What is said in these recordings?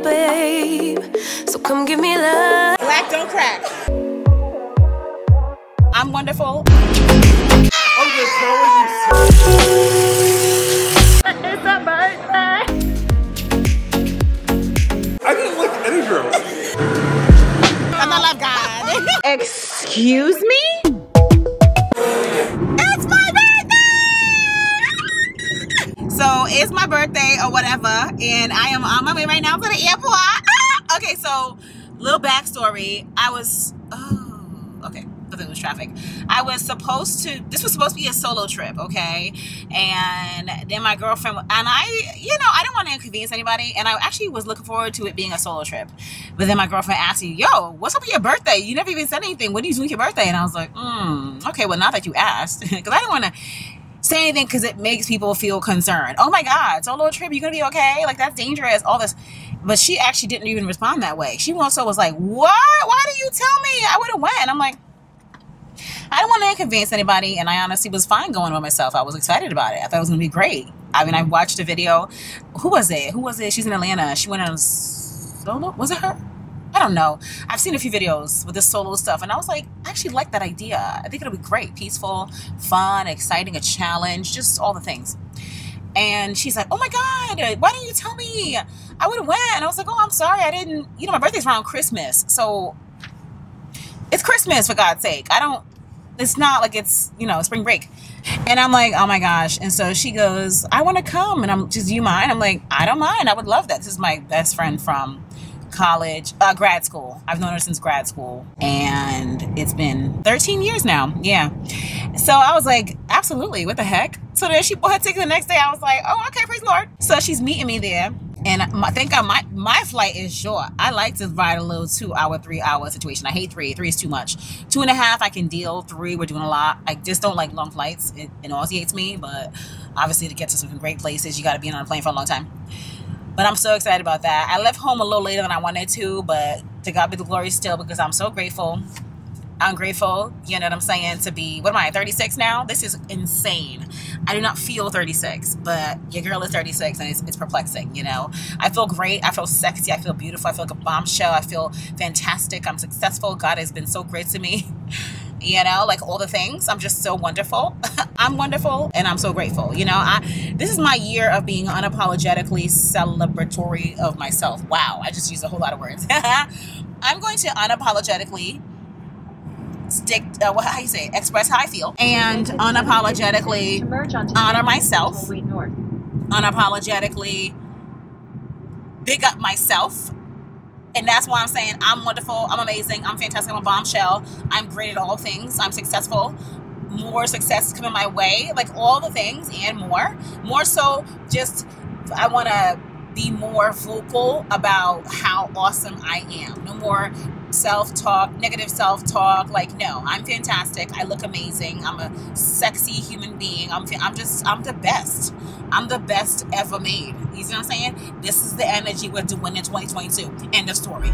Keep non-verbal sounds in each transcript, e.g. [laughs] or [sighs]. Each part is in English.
love, babe. So come give me love. Black don't crack. I'm wonderful. I'm just telling. It's a birthday. I didn't like any girls. And I love God. Excuse me? So it's my birthday or whatever, and I am on my way right now to the airport. [laughs] Okay, so little backstory. I was oh okay. I think it was traffic. I was supposed to. This was supposed to be a solo trip, okay? And then my girlfriend and I, you know, I didn't want to inconvenience anybody, and I actually was looking forward to it being a solo trip. But then my girlfriend asked me, "Yo, what's up with your birthday? You never even said anything. What are you doing your birthday?" And I was like, "Hmm, okay. Well, now that you asked, [laughs] because I didn't want to." Say anything because it makes people feel concerned. Oh my God, solo trip, you gonna be okay? Like that's dangerous. All this, but she actually didn't even respond that way. She also was like, "What? Why did you tell me? I would have went." And I'm like, I don't want to inconvenience anybody, and I honestly was fine going by myself. I was excited about it. I thought it was gonna be great. I mean, I watched a video. Who was it? Who was it? She's in Atlanta. She went on solo. Was it her? I don't know. I've seen a few videos with this solo stuff, and I was like, I actually like that idea. I think it'll be great, peaceful, fun, exciting, a challenge, just all the things. And she's like, Oh my God, uh, why didn't you tell me? I would have went. And I was like, Oh, I'm sorry. I didn't, you know, my birthday's around Christmas. So it's Christmas for God's sake. I don't, it's not like it's, you know, spring break. And I'm like, oh my gosh. And so she goes, I want to come. And I'm just, you mind? I'm like, I don't mind. I would love that. This is my best friend from college, uh, grad school. I've known her since grad school. And it's been 13 years now. Yeah. So I was like, absolutely. What the heck? So then she bought her ticket the next day. I was like, oh, okay, praise Lord. So she's meeting me there. And I think I my my flight is short. I like to ride a little two hour, three hour situation. I hate three. Three is too much. Two and a half I can deal. Three we're doing a lot. I just don't like long flights. It nauseates me. But obviously to get to some great places, you got to be on a plane for a long time. But I'm so excited about that. I left home a little later than I wanted to, but to God be the glory still because I'm so grateful. I'm grateful, you know what I'm saying, to be, what am I, 36 now? This is insane. I do not feel 36, but your girl is 36 and it's, it's perplexing, you know? I feel great. I feel sexy. I feel beautiful. I feel like a bombshell. I feel fantastic. I'm successful. God has been so great to me. [laughs] you know like all the things. I'm just so wonderful. [laughs] I'm wonderful and i'm so grateful you know. I this is my year of being unapologetically celebratory of myself. Wow i just used a whole lot of words. [laughs] I'm going to unapologetically stick uh, what how you say express how i feel and unapologetically honor myself. Unapologetically big up myself and that's why I'm saying I'm wonderful, I'm amazing, I'm fantastic, I'm a bombshell, I'm great at all things, I'm successful. More success coming my way, like all the things and more. More so, just I want to be more vocal about how awesome I am. No more self talk, negative self talk. Like, no, I'm fantastic. I look amazing. I'm a sexy human being. I'm, I'm just, I'm the best. I'm the best ever made. You see what I'm saying? This is the energy we're doing in 2022. End of story.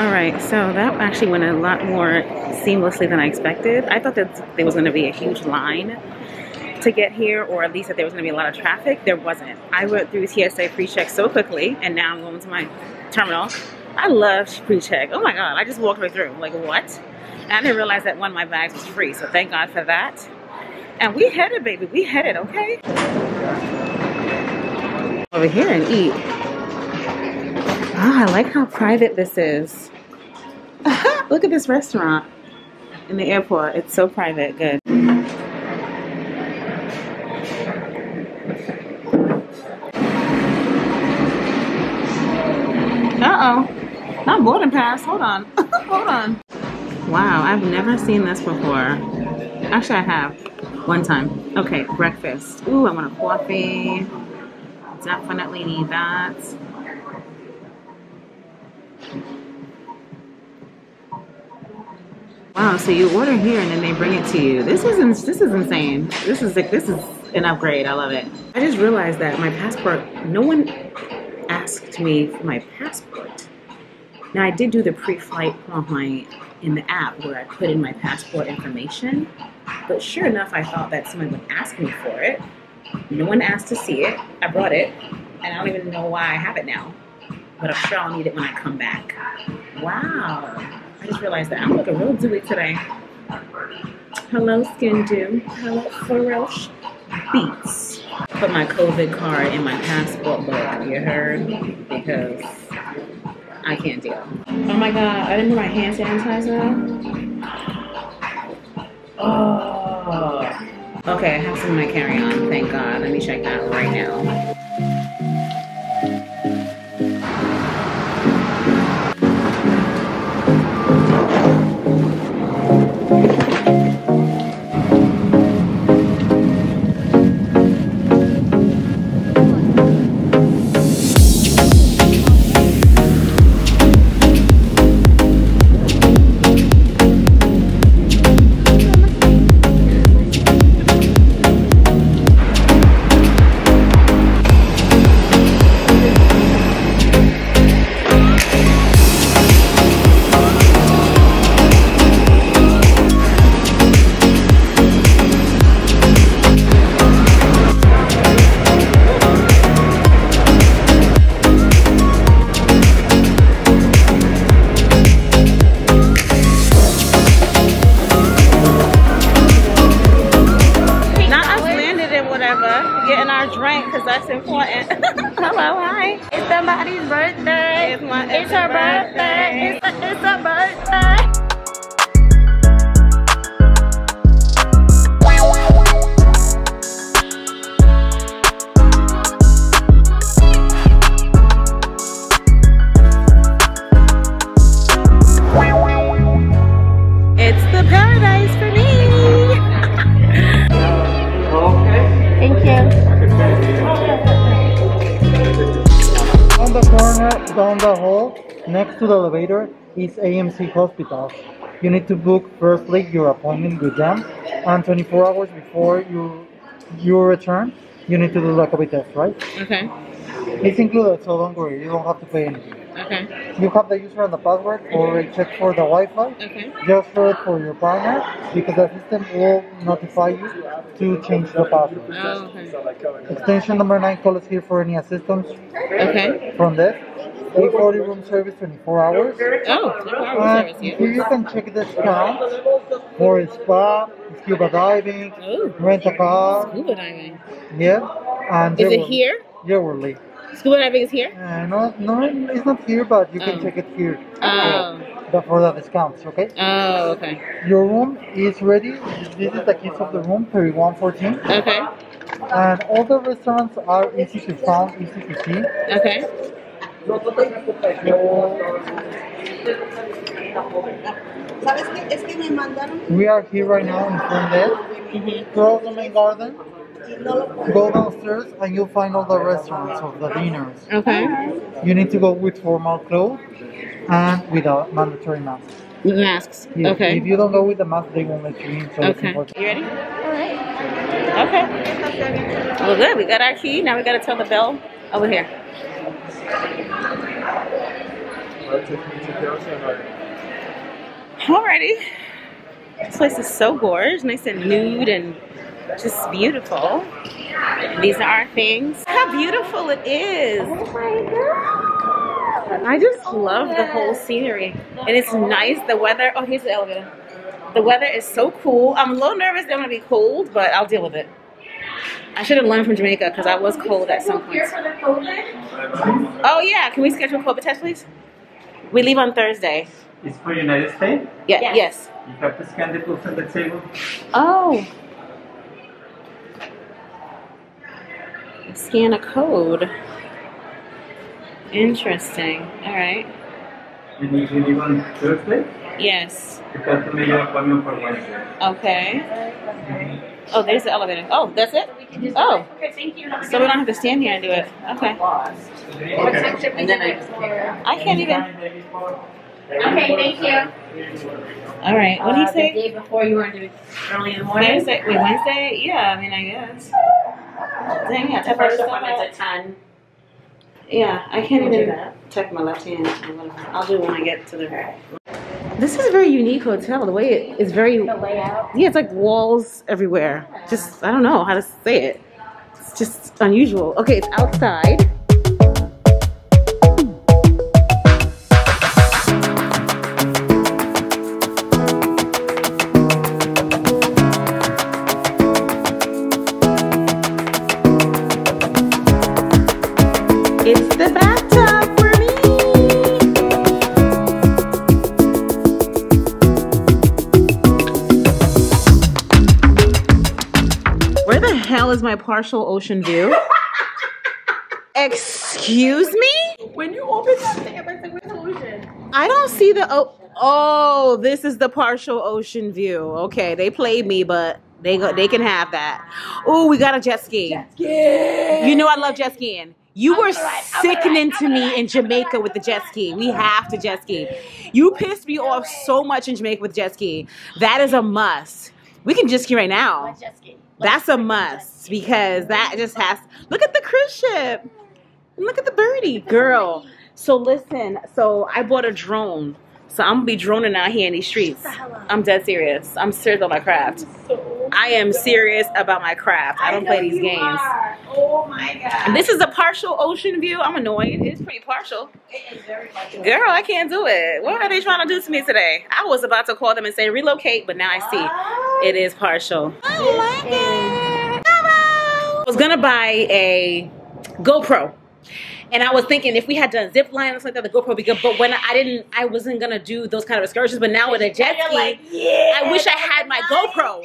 All right, so that actually went a lot more seamlessly than I expected. I thought that there was going to be a huge line to get here, or at least that there was going to be a lot of traffic. There wasn't. I went through TSA pre-check so quickly, and now I'm going to my terminal. I love pre-check. Oh my God, I just walked right through. Like, what? And I didn't realize that one of my bags was free, so thank God for that. And we headed, baby. We headed, okay? Over here and eat. Ah, I like how private this is. [laughs] Look at this restaurant in the airport. It's so private. Good. Uh-oh. Not boarding pass. Hold on. [laughs] Hold on. Wow, I've never seen this before. Actually, I have. One time. Okay, breakfast. Ooh, I want a coffee. Definitely need that. Wow, so you order here and then they bring it to you. This is this is insane. This is like this is an upgrade. I love it. I just realized that my passport. No one asked me for my passport. Now I did do the pre-flight my in the app where I put in my passport information, but sure enough, I thought that someone would ask me for it. No one asked to see it. I brought it, and I don't even know why I have it now. But I'm sure I'll need it when I come back. Wow. I just realized that I'm looking real dewy today. Hello, Skin Dew. Hello, Feroche Beats. Put my COVID card in my passport book, you heard? Because I can't deal. Oh my god, I didn't put my hand sanitizer. Oh. Okay, I have some in my carry-on, thank god. Let me check that right now. Is AMC Hospital. You need to book firstly your appointment with them, and 24 hours before you you return, you need to do the COVID test, right? Okay, It's included, so don't worry, you don't have to pay anything. Okay, You have the user and the password, or check for the Wi-Fi. okay. Just for it for your partner, because the system will notify you to change the password. Oh, okay. Extension number 9 call us here for any assistance Okay. from this. 840 room service 24 hours. Oh, no problem Uh, service, here yeah. you can check this discount for spa, scuba diving, Oh, rent a car, scuba diving. yeah, and Is it here? Yearly. Scuba diving is here? Uh, no, no, it's not here, but you can Oh. check it here. Oh. The, for the discounts, okay? Oh, okay. Your room is ready. This is the keys of the room, 3114. Okay. And all the restaurants are easy to find, easy to see. Okay. ¿Sabes qué? Es que me mandaron We are here right now in front desk. Mm-hmm. Cross the main garden. Y no lo puedo. Go downstairs and you'll find all the restaurants of the dinners. Okay. You need to go with formal clothes and with a mandatory mask. Masks. If, Okay. if you don't go with the mask, they won't let you in. So it's Okay. important. You ready? All right. Okay. Well, good. We got our key. Now we got to tell the bell over here. Alrighty. This place is so gorgeous, nice and nude and just beautiful. These are our things. How beautiful it is. Oh I just love the whole scenery. And it's nice. The weather. Oh, here's the elevator. The weather is so cool. I'm a little nervous that I'm going to be cold, but I'll deal with it. I should have learned from Jamaica because I was cold at some point. Oh, yeah. Can we schedule a COVID test, please? We leave on Thursday. It's for United States. Yeah, yes. You have to scan the code on the table. Oh. Scan a code. Interesting. All right. And You need to leave on Thursday. Yes. You have to make your appointment for Wednesday. Okay. Oh, there's the elevator. Oh, that's it? Oh. Okay, thank you. So we don't have to stand here and do it. Okay. And then I I can't even. Okay, thank you. All right. What do you Uh, The say? day before you want to do it early in the morning. Thursday? Wait, Wednesday? Yeah, I mean, I guess. Dang, yeah. The first my appointment's at ten. Yeah, I can't We'll do even that. check my left hand. I'll do when I get to the. This is a very unique hotel. The way it is very. The layout. Yeah, it's like walls everywhere. Just I don't know how to say it. it's just unusual. Okay, it's outside. The hell is my partial ocean view? [laughs] Excuse me? When you open that thing, I'm like, where's the ocean? I don't see the oh oh this is the partial ocean view. Okay, they played me, but they go they can have that. Oh, we got a jet ski. Jet ski. You know I love jet skiing. You were sickening to me in Jamaica with the jet ski. We have to jet ski. You pissed me off so much in Jamaica with jet ski. That is a must. We can jet ski right now. Jet ski. That's a must because that just has. Look at the cruise ship. Look at the birdie, girl. So listen. So I bought a drone. So I'm gonna be droning out here in these streets. I'm dead serious. I'm serious about my craft. I am serious about my craft. I don't play these games. Oh my god. This is a partial ocean view. I'm annoyed. It's pretty partial. It is very much. Girl, I can't do it. What are they trying to do to me today? I was about to call them and say relocate, but now I see it is partial. I like it. I was gonna buy a GoPro. And I was thinking if we had done zip line or something like that, the GoPro would be good. But when I didn't, I wasn't gonna do those kind of excursions. But now with a jet ski, like, yeah, I wish I had my that's GoPro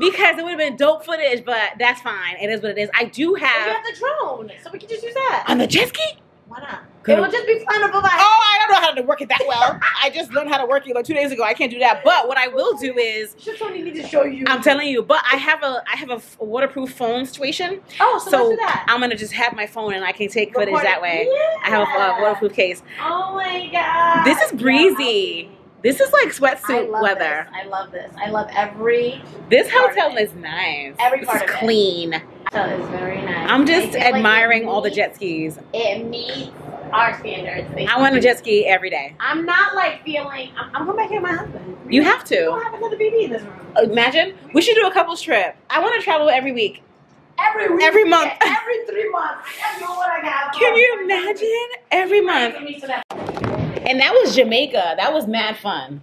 because it would have been dope footage. But that's fine. It is what it is. I do have. You have the drone, so we can just use that. on the jet ski. Why not? It will just be flying above Oh, I don't know how to work it that well. I just learned how to work it like two days ago. I can't do that. But what I will do is, Just only need to show you. I'm telling you. But I have a I have a waterproof phone situation. Oh, so, So let's do that. I'm gonna just have my phone and I can take footage Record that way. I have a Yeah. waterproof case. Oh my god. This is breezy. This is like I sweatsuit love weather. This. I love this. I love every. This hotel is nice. Every this part is clean. So it's very nice. I'm just like admiring it all the jet skis. It meets our standards. I want to jet ski every day. I'm not like feeling. I'm, I'm going back here with my husband. You have We to. don't have another baby in this room. Imagine we should do a couples trip. I want to travel every week. Every week. Every month. yeah, every three months. I know what I got. [laughs] Can you imagine every month? And that was Jamaica. That was mad fun.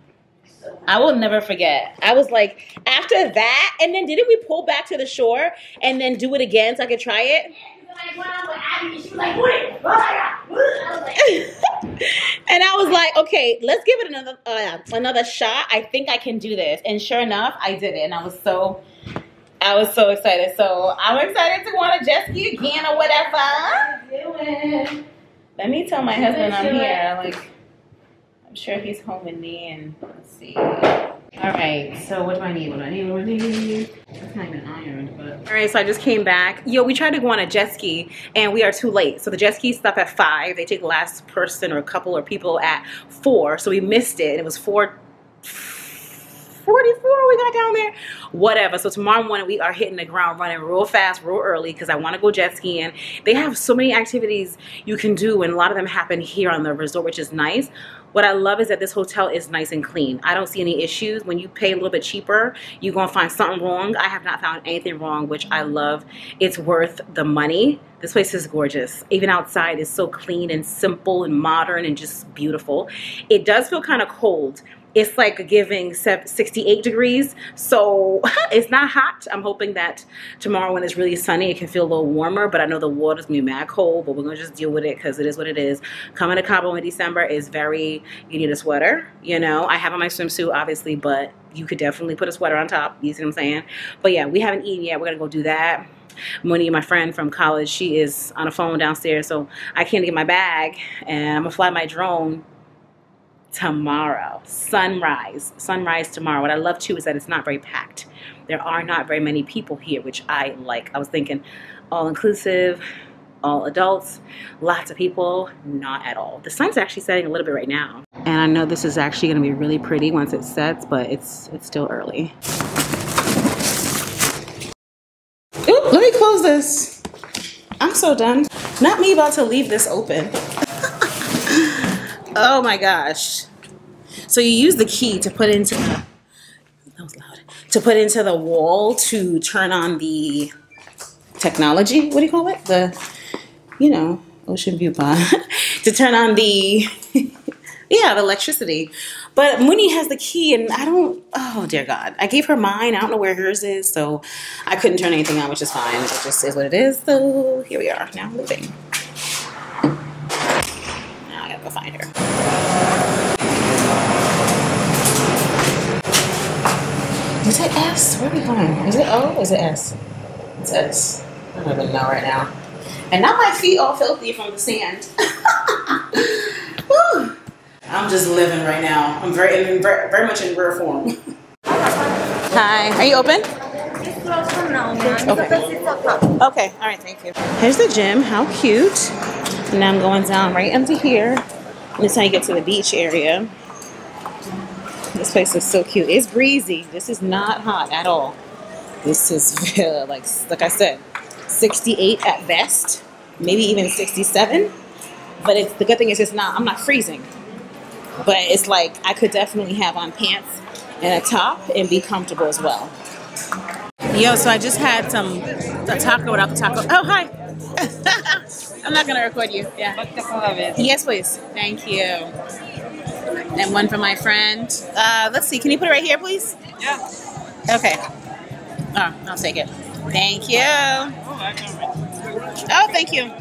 I will never forget. I was like, after that, and then didn't we pull back to the shore and then do it again so I could try it? She was like, "Wait! I and I was like, okay, let's give it another uh, another shot. I think I can do this. And sure enough, I did it, and I was so. I was so excited. So I'm excited to go on a jet ski again or whatever. Let me tell my husband I'm here. Like, I'm sure he's home with me. And let's see. All right. So what do I need? What do I need? What do I need? It's not even ironed, but. All right. So I just came back. Yo, we tried to go on a jet ski, and we are too late. So the jet ski stop at five. They take the last person or a couple or people at four. So we missed it. and It was four. 44 we got down there whatever so tomorrow morning we are hitting the ground running real fast real early because i want to go jet skiing they have so many activities you can do and a lot of them happen here on the resort which is nice what i love is that this hotel is nice and clean. I don't see any issues. When you pay a little bit cheaper you're going to find something wrong. I have not found anything wrong which i love. It's worth the money. This place is gorgeous. Even outside is so clean and simple and modern and just beautiful. It does feel kind of cold it's like giving 68 degrees. So [laughs] it's not hot. I'm hoping that tomorrow when it's really sunny it can feel a little warmer but i know the water's gonna be mad cold but we're gonna just deal with it because it is what it is. Coming to cabo in december is very you need a sweater you know? I have on my swimsuit obviously but you could definitely put a sweater on top you see what i'm saying? But yeah we haven't eaten yet. We're gonna go do that. Muni, my friend from college, she is on a phone downstairs, so I can't get my bag, and I'm gonna fly my drone tomorrow. Sunrise. Sunrise tomorrow. What I love too is that it's not very packed. There are not very many people here, which I like. I was thinking all inclusive, all adults, lots of people, not at all. The sun's actually setting a little bit right now. And I know this is actually gonna be really pretty once it sets, but it's it's still early. Ooh, let me close this. I'm so done. Not me about to leave this open. Oh my gosh. So you use the key to put into the that was loud. To put into the wall to turn on the technology. What do you call it? The, you know, ocean view pod [laughs] to turn on the, [laughs] yeah, the electricity. But Muni has the key, and I don't. Oh dear God! I gave her mine. I don't know where hers is, so I couldn't turn anything on, which is fine. It just is what it is. So here we are now moving. Now I gotta go find her. Is it S? Where are we going? Is it O? Is it S? It's S. I don't even know right now. And now my feet all filthy from the sand. [laughs] Whew. I'm just living right now. I'm very, I'm very, very much in rare form. [laughs] Hi. Are you open? Okay. Okay. All right. Thank you. Here's the gym. How cute. And now I'm going down right into here. This is how you get to the beach area. This place is so cute. It's breezy. This is not hot at all. This is [laughs] like like I said, 68 at best, maybe even 67. But it's the good thing is it's not. I'm not freezing. But it's like I could definitely have on pants and a top and be comfortable as well. Yo, so I just had some taco without the taco. Oh, hi. [laughs] I'm not gonna record you. Yeah. Yes, please. Thank you. And one for my friend. Uh, let's see. Can you put it right here, please? Yeah. Okay. Oh, I'll take it. Thank you. Oh, thank you.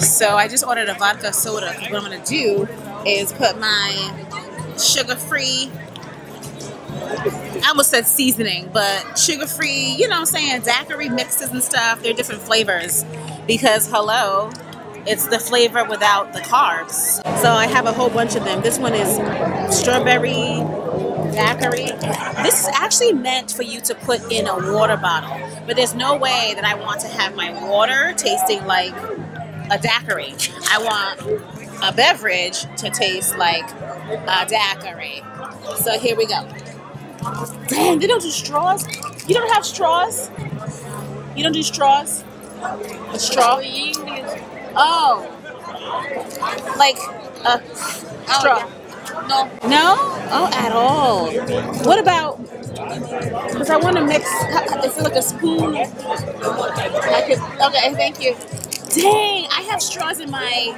So I just ordered a vodka soda. What I'm gonna do is put my sugar-free. I almost said seasoning, but sugar-free. You know, what I'm saying daiquiri mixes and stuff. They're different flavors because hello, it's the flavor without the carbs. So I have a whole bunch of them. This one is strawberry daiquiri. This is actually meant for you to put in a water bottle, but there's no way that I want to have my water tasting like a daiquiri. I want a beverage to taste like a daiquiri. So here we go. Damn, they don't do straws. You don't have straws. You don't do straws. A straw. Oh, like a straw. Oh, no. No? Oh, at all. What about? Because I want to mix. Is it like a spoon? Could. Okay, thank you. Dang, I have straws in my.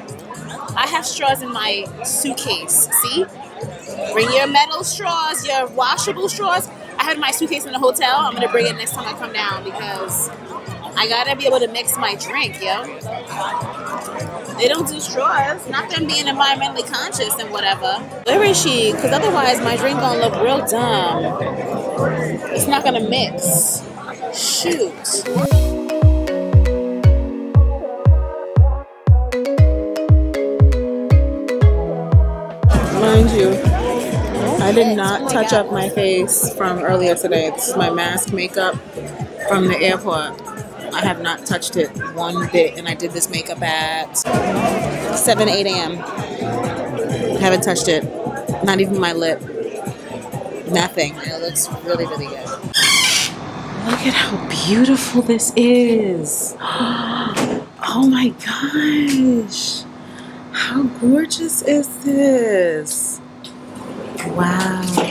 I have straws in my suitcase. See? Bring your metal straws, your washable straws. I had my suitcase in the hotel. I'm gonna bring it next time I come down because I gotta be able to mix my drink, yo. They don't do straws. Not them being environmentally conscious and whatever. Where is she? Because otherwise my drink gonna look real dumb. It's not gonna mix. Shoot. Mind you, I did not touch up my face from earlier today. This is my mask makeup from the airport. I have not touched it one bit, and I did this makeup at 7, 8 a.m. Haven't touched it. Not even my lip. Nothing. It looks really, really good. Look at how beautiful this is. [gasps] Oh my gosh. How gorgeous is this? Wow.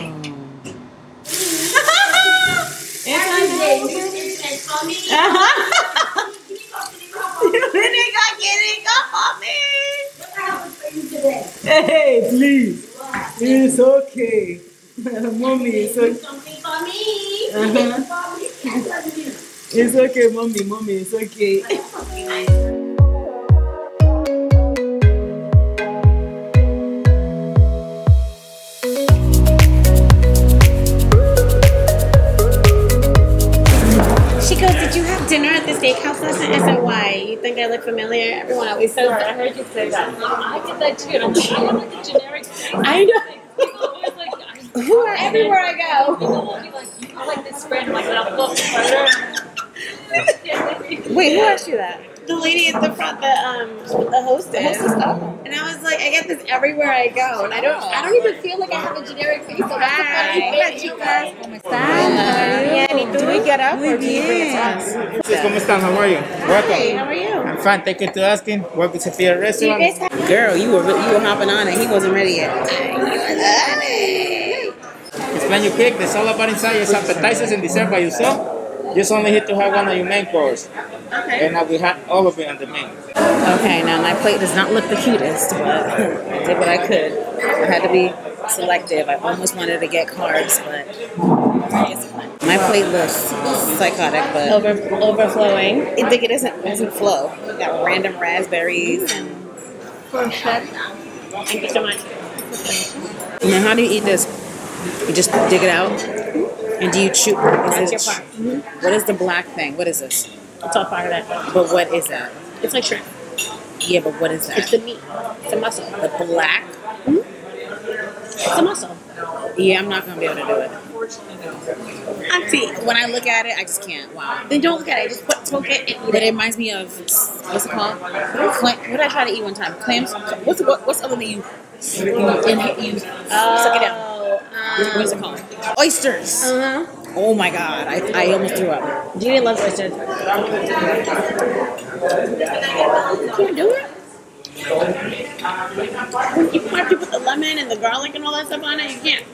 Hey, please. It's okay. [laughs] mommy, it's okay. Uh-huh. It's okay, mommy, mommy, it's okay. Steakhouse last night? I said, Why? You think I look familiar? Everyone always says that. I heard you say that. I did that too. And I'm like, I want like a generic thing. I know. Always like, I- [laughs] Who are everywhere I go? People will be like, you look like this friend. I'm like, I'll look uh, [laughs] Wait, who asked you that? The lady at the front, the um, the hostess. oh. And I was like, I get this everywhere I go, and I don't, I don't even feel like I have a generic face. So that's the funny Hola, thing. chicas. ¿Cómo están? Bien, ¿y tú? we get up Muy or do you bring it to us? ¿Cómo están? How are you? Hey, Welcome. how are you? I'm fine. Thank you for asking. Welcome to Fear Restaurant. Girl, you were you were hopping on it. He wasn't ready yet. It's plan you cake. There's all about inside. It's appetizers and dessert by yourself. Just only hit to have one of your main course. Okay. And now we have all of it on the main. Okay, now my plate does not look the cutest, but [laughs] I did what I could. I had to be selective. I almost wanted to get carbs, but it's fine. My plate looks psychotic, but Over, overflowing. I think it doesn't doesn't flow. We got random raspberries and. Thank you so much. Now, how do you eat this? You just dig it out, mm-hmm. And do you chew? That's your it, part. Mm-hmm. what is the black thing? What is this? It's all part of that. But what is that? It's like shrimp. Yeah, but what is that? It's the meat. It's a muscle. The black? Mm-hmm. It's a muscle. Yeah, I'm not gonna be able to do it. I see. When I look at it, I just can't. Wow. Then don't look at it. Just put, smoke it and eat But it it. reminds me of what's it called? Clam, what did I try to eat one time? Clams. What's what, what's the other thing you you, in, you suck it down? Oh, what is it um, called? Oysters. Uh huh. Oh my god! I, I almost threw up. Judy loves oysters. You can't do it. Even after you put the lemon and the garlic and all that stuff on it, you can't.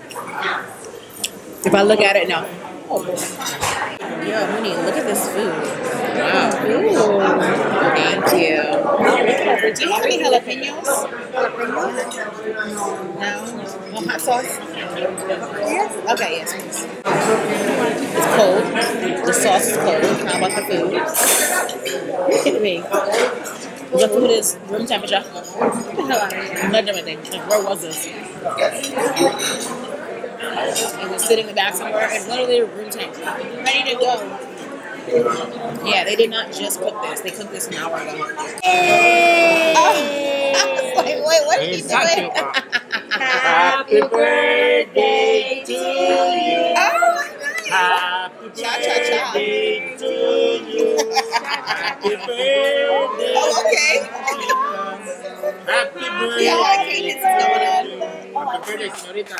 If I look at it, no. Yo, honey, look at this food. Wow. Ooh. Thank you. Do you have any jalapenos? No. No hot sauce? Yes. Okay, yes, please. It's cold. The sauce is cold. How about the food? Look at me. The food is room temperature. Get the hell here. Literally. Like, where was this? It was sitting in the back somewhere and literally room temp. Ready to go. Yeah, they did not just cook this. They cooked this an hour ago. I was like, wait, what are you doing? Happy birthday to you. Oh, Happy Cha cha cha. birthday to you. Happy [laughs] oh, birthday. Oh, okay. Happy birthday. Yeah, like cadence is going on. Oh, Happy birthday, señorita.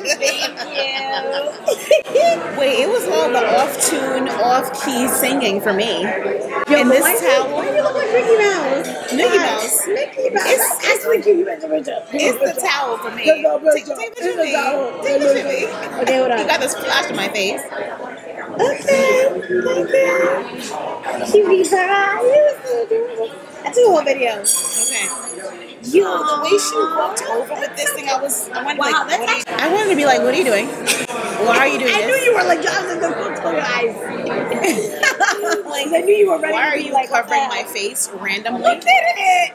Wait, it was all the off tune, off key singing for me. and this towel. Why do you look like Mickey Mouse? Mickey Mouse. Mickey Mouse. It's- It's Mickey Mouse. It's the towel for me. Take, picture me. Take of me. Okay, hold You got this flash in my face. Okay, okay. Cutie pie. You adorable. That's a whole video. Okay. Yo, the way she walked over with this thing, I was, I wanted, Wow, like, are I wanted to be like, what are you doing? Why are you doing I this? knew you were like Jonathan the Football guys. like I knew you were ready Why to are be you like covering my face randomly? Look at it.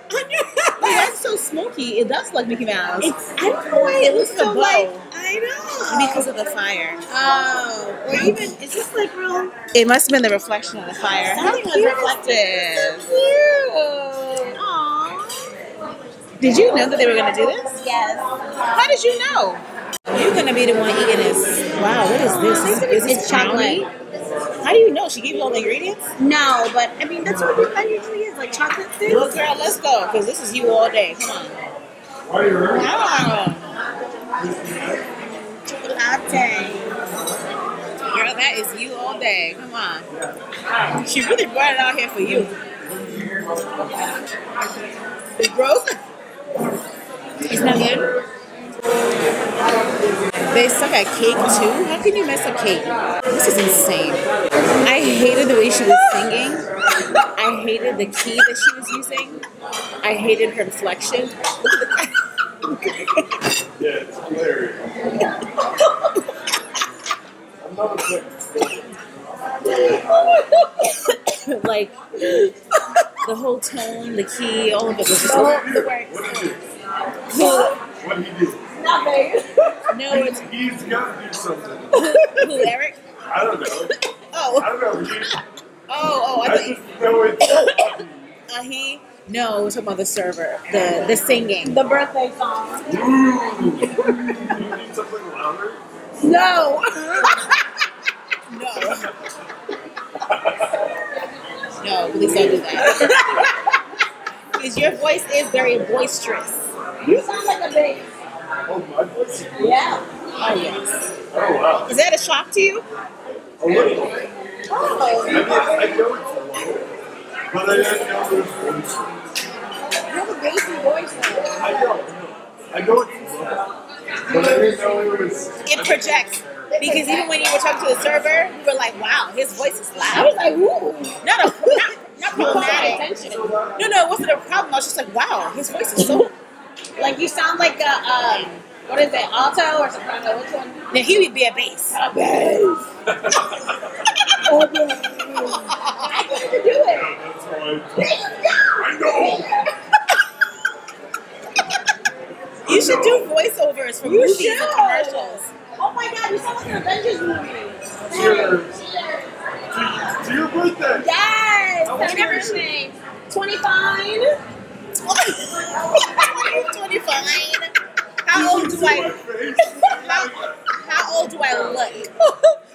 Wait, that's so smoky. It does look Mickey Mouse. It's I don't know why it looks so the like. I know because of the fire. Oh, or even is this like real? It must have been the reflection of the fire. Was cute. reflective. Cute. Did you know that they were going to do this? Yes. How did you know? You're going to be the one eating this. Wow, what is this? Is, is this It's chocolate. How do you know? She gave you all the ingredients? No, but I mean that's what that usually is like chocolate sticks. Well, girl, let's go because this is you all day. Come on. Wow. Latte. Girl, that is you all day. Come on. She really brought it out here for you. It's gross. It's not that good. They suck at cake too. How can you mess up cake? This is insane. I hated the way she was singing. I hated the key that she was using. I hated her inflection. Look at the. Yeah, it's hilarious. [laughs] [coughs] like the whole tone, the key, all of it was just all the works. What he did? Nothing. [laughs] No, it's He's got to do something. [laughs] who, Eric? I don't know. Oh, I don't know. He, oh, oh! I I thought you, just know it's. uh, he. No, we're talking about the server, the the singing. The birthday song. Ooh. you need something louder? No. [laughs] No, no, please don't do that. Because your voice is very boisterous. You sound like a baby. Oh, my voice? Yeah. Oh yes. Oh, wow. Is that a shock to you? A little. Oh. I, mean, I know it's low, but I didn't know it was voice. have a bassy voice though. I know. I know it's but I didn't know it was. It projects. Because even when you were talking to the server, you were like, wow, his voice is loud. I was like, ooh. No, no, not, not [laughs] You problematic. attention. No, no, it wasn't a problem. I was just like, wow, his voice is so. [laughs] Like you sound like a um, what is it, alto or soprano? Which one? Now he would be a bass. A bass. [laughs] oh, bass. I couldn't even do it. That's how I. I know. You should do voiceovers for You movies should. and commercials. Oh my god, you sound like an Avengers movie. Cheers. To your birthday. Yes! Happy are birthday. 25. [laughs] 25. How old do I? How, how old do I look?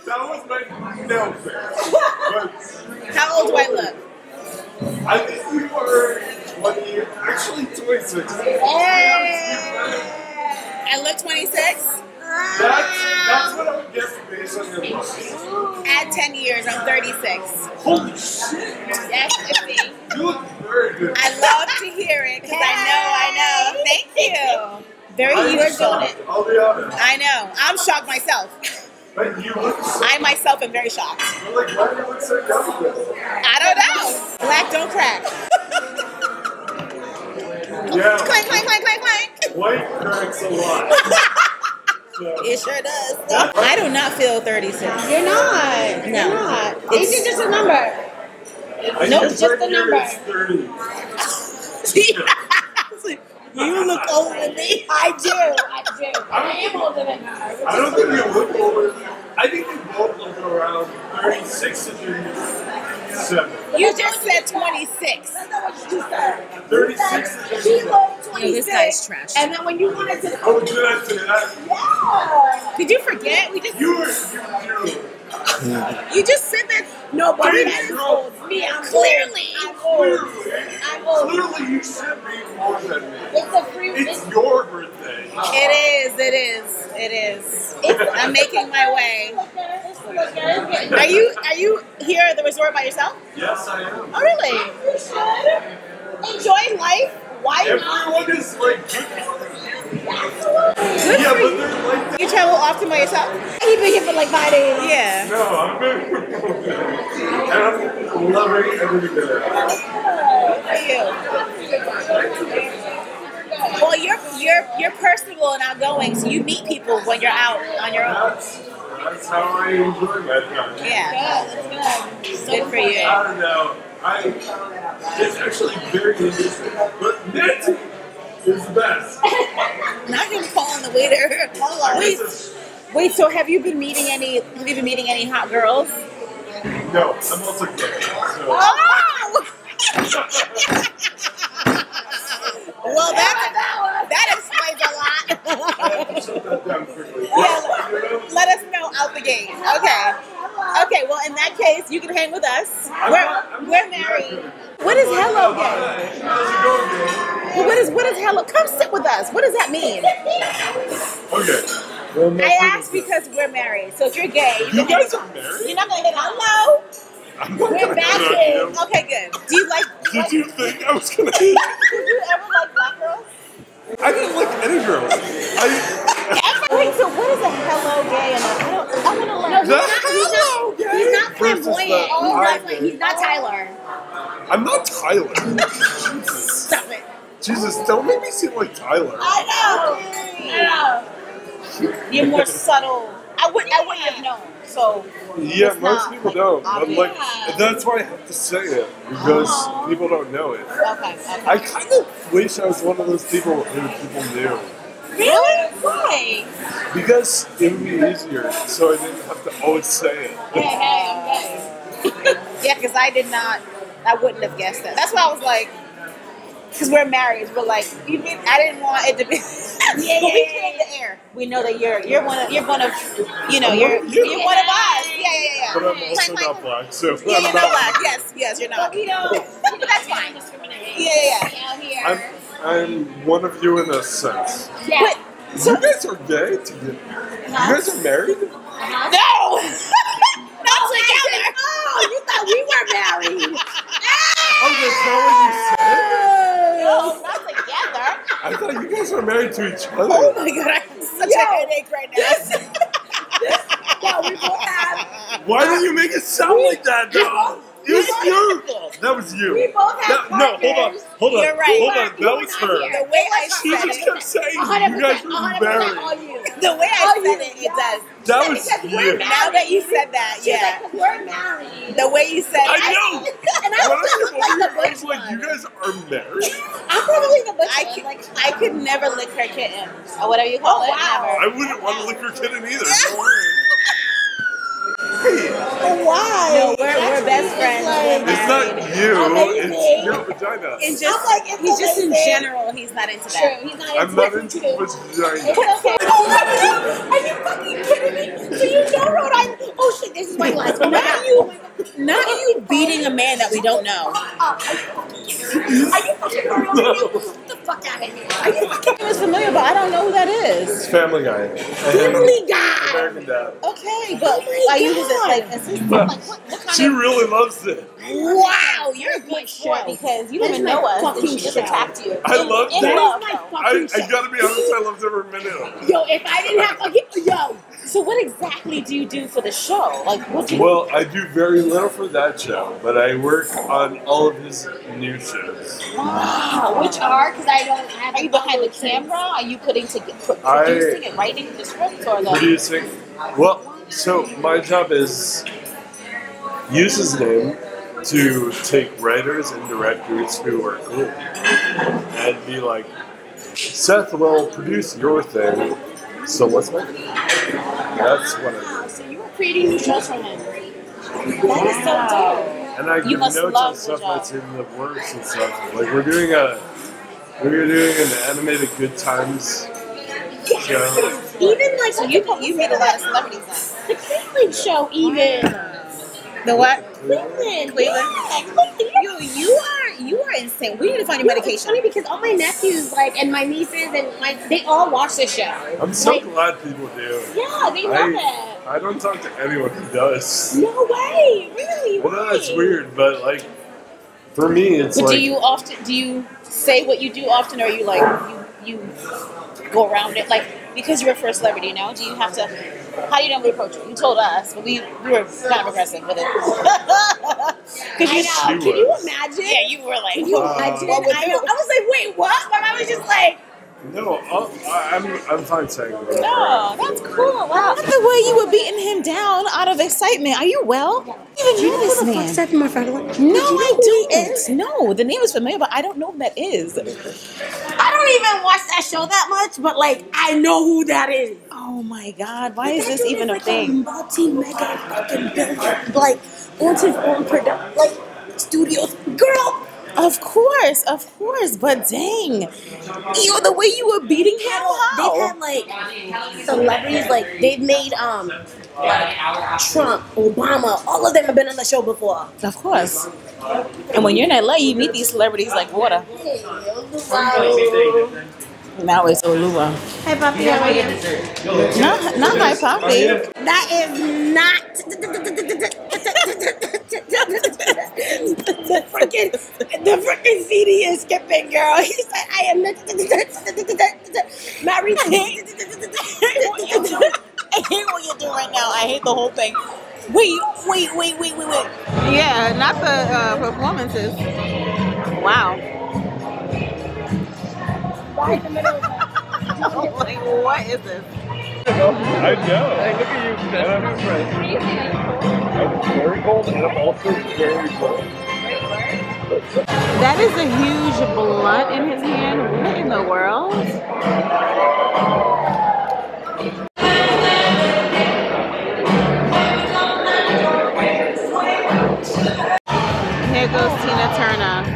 That was my nail face. How old do I look? I think you were 20, actually 26. I look 26. That's, that's what I would guess based on your look. Add 10 years, I'm 36. Holy shit! Yes, 50. You look very good. I love to hear it because I know, I know. Thank you. Very I'm you doing it. I'll be honest. I know. I'm shocked myself. But you look so. I myself am very shocked. You're like, why do you look so young? I don't know. Black don't crack. Yeah. Clank, clank, clank, clank, clank. White cracks a lot. [laughs] So, It sure does. I do not feel 36. You're not. No. You're not. Age It's- is just a number. I Nope, just a number. is 30. [laughs] you look older than me. I do. I do. I am older than her. I don't think you look older. I think you both look around 36 to 37. You just said 26. That's not what you just said. 36 to She 37. looked Yo, 26. this guy's trash. And then when you wanted to. Oh, did I say that? Yeah. Did you forget? We just You were, you, you. you just said that. No, but Baby that's girl. old. Me, I'm Clearly. old. I'm old. Clearly, I'm old. clearly you should be more than me. It's a free. It's It's, your birthday. It is. It is. It is. I'm making my way. [laughs] it's still okay. It's getting- Are you Are you here at the resort by yourself? Yes, I am. Oh, really? You should. Enjoy life. Why not? Everyone is like good. Yeah, but they're like You travel often by yourself? He been here for like five days. Yeah. No, I'm very And [laughs] I'm loving every minute. Good for you. Well, you're you're you're personable and outgoing, so you meet people when you're out on your own. That's, how I enjoy my time. Yeah. Good. That's good. Good for you. I don't know. I, it's actually very interesting. But Nancy is the best. [laughs] Not him calling the waiter. Wait, wait. So have you been meeting any? Have you been meeting any hot girls? No, I'm also gay. So. Oh! [laughs] [laughs] well, that that explains a lot. I have to shut that down quickly. Yeah, let us know out the gate. Okay. Okay. Well, in that case, you can hang with us. We're we're married. What is hello gay? Hi, how's it going, gay? Well, what is what is hello? Come sit with us. What does that mean? Okay. I asked because we're married. So if you're gay, you, You guys are married? You're not gonna hang hello. I'm not We're back in. Okay, good. Do you like? Did you think I was gonna? [laughs] Did you ever like black girls? I didn't like any girls. I. Wait, so what is a hello gay? And a, I don't. I want to learn. The He's hello not, he's not versus the flamboyant. He's not, gay. he's not Tyler. I'm not Tyler. Jesus. Stop it. Jesus, don't make me seem like Tyler. I know. I know. You're more subtle. I would. I wouldn't have known. So Yeah, most not, people like, don't. But like, that's why I have to say it because uh-huh. people don't know it. okay. Okay. I kind of wish I was one of those people who people knew really? Why? because it would be easier, so I didn't have to always say it. Hey, hey, I'm gay. yeah, because [laughs] I did not. I wouldn't have guessed that. That's why I was like. Because we're married, we're like, you mean, I didn't want it to be. yeah, [laughs] yeah, but we yeah, cleared the air. We know that you're you're one of you're one of you know you're you're one of us. Yeah, yeah, yeah. But I'm also Clank, not black, so Yeah, I'm you're not. not black. Yes, yes, you're not. But we don't. That's fine. discriminate. Yeah, yeah, yeah. Out here. I'm, I'm one of you in a sense. yeah. But You guys are gay together. You guys are married? Uh-huh. no, [laughs] not together. Oh, you thought we were married. [laughs] Oh, that's not what you said? [laughs] Together. I thought you guys were married to each other. Oh my god, I have such Yo, a headache right now. This, this, [laughs] yeah, we both have. Why did you make it sound we, like that, though? It was you. That was you. We both have That- no, hold on, hold on, You're right. hold on. That was her. The way I She said just it, kept saying you guys were married. all you. the way I All said you, it, it yeah. does. That was Because we're you. Now that you said that, She's yeah. we're married. The way you said I it. know. [laughs] And I When I also came like the here, I butch was like, one. you guys are married. [laughs] I'm probably the butch I one. could, Like, I could never lick her kitten or whatever you call Oh, it. wow. I wouldn't want to lick your kitten either. Don't worry. [laughs] why? No, we're, we're best friends. We're It's married. not you. Amazing. It's your vagina. It's just I'm like, it's he's just in general. He's not into True, that. he's not I'm not into too. vagina. It's okay. Oh my god! Are you fucking kidding me? So you know Rhode Island? Oh shit! This is my glass. [laughs] Oh my Not god! you, not you beating a man that we don't know. Uh, are you fucking for real? [laughs] Get the fuck out of here! Are you fucking It familiar, but I don't know who that is. It's Family Guy. Family Guy? American Dad. Okay, but are you his like assistant? Like what, what kind She of? really loves it. Wow, you're a good show. because you don't even know us. and fucking She just attacked you. I in, love in that. love, my though. I, I gotta be honest, I loved every minute of it. Yo, if I didn't have fucking yo, So what exactly do you do for the show? Like what do you? Well, I do very little for that show, but I work on all of his new shows. Wow, which are because I don't. Are you behind the camera? Are you putting to pro- I- producing and writing the script or the? Producing. Well, so my job is use his name to take writers and directors who are cool and be like, Seth will produce your thing, so let's make it. That's what I do. Wow, so you were creating new shows for him. That is so dope. And I You give must notes love on stuff that's in the works and stuff. Like we're doing a we're doing an animated Good Times show. Even like So you you meet a lot of celebrities the Cleveland show, even. The what? Cleveland, Cleveland. yeah, Cleveland. You you are you are insane. We need to find you You know, It's medication. funny because all my nephews, like, and my nieces, and my they all watch this show. I'm so Like, glad people do. yeah, they love it. I, I don't talk to anyone who does. No way, really? I know that's weird, but like for me, it's But like do you often do you say what you do often, or you like you you go around it like because you're a first celebrity? You know, do you have to? How do you normally approach it? You told us, but we, we were kind of aggressive with it. [laughs] Because you, know. She Can you imagine? yeah, you were like, Can you Uh, imagine? What would I you- know. I was like, wait, what? My mom was just like, no, I'll, I, I'm I'm fine saying that. Oh, that's cool. Wow. Not the way you were beating him down out of excitement. Are you well? You even know this man. Seth MacFarlane? No, I don't. No, the name is familiar, but I don't know who that is. I don't even watch that show that much, but like, I know who that is. Oh my God, why is this even a like thing? multi-mega fucking builder, like owns his own product, like studios. Girl, Of course, of course, but dang, you the way you were beating him. they've had like celebrities, like they've made um like Trump, Obama, all of them have been on the show before. Of course. And when you're in LA, you meet these celebrities like water. Now it's Oluwa. Hey, Papi, how are you? Not, not my poppy. That is not [laughs] the freaking the freaking CD is skipping, girl. He's like, I am not married. I hate what you're doing right now. I hate the whole thing. Wait, wait, wait, wait, wait, wait. Yeah, not the uh, performances. Wow. [laughs] like, what is this? I know. Hey, look at you. And I'm impressed. I'm very cold and I'm also very cold. That is a huge blunt in his hand. What in the world? Here goes Tina Turner.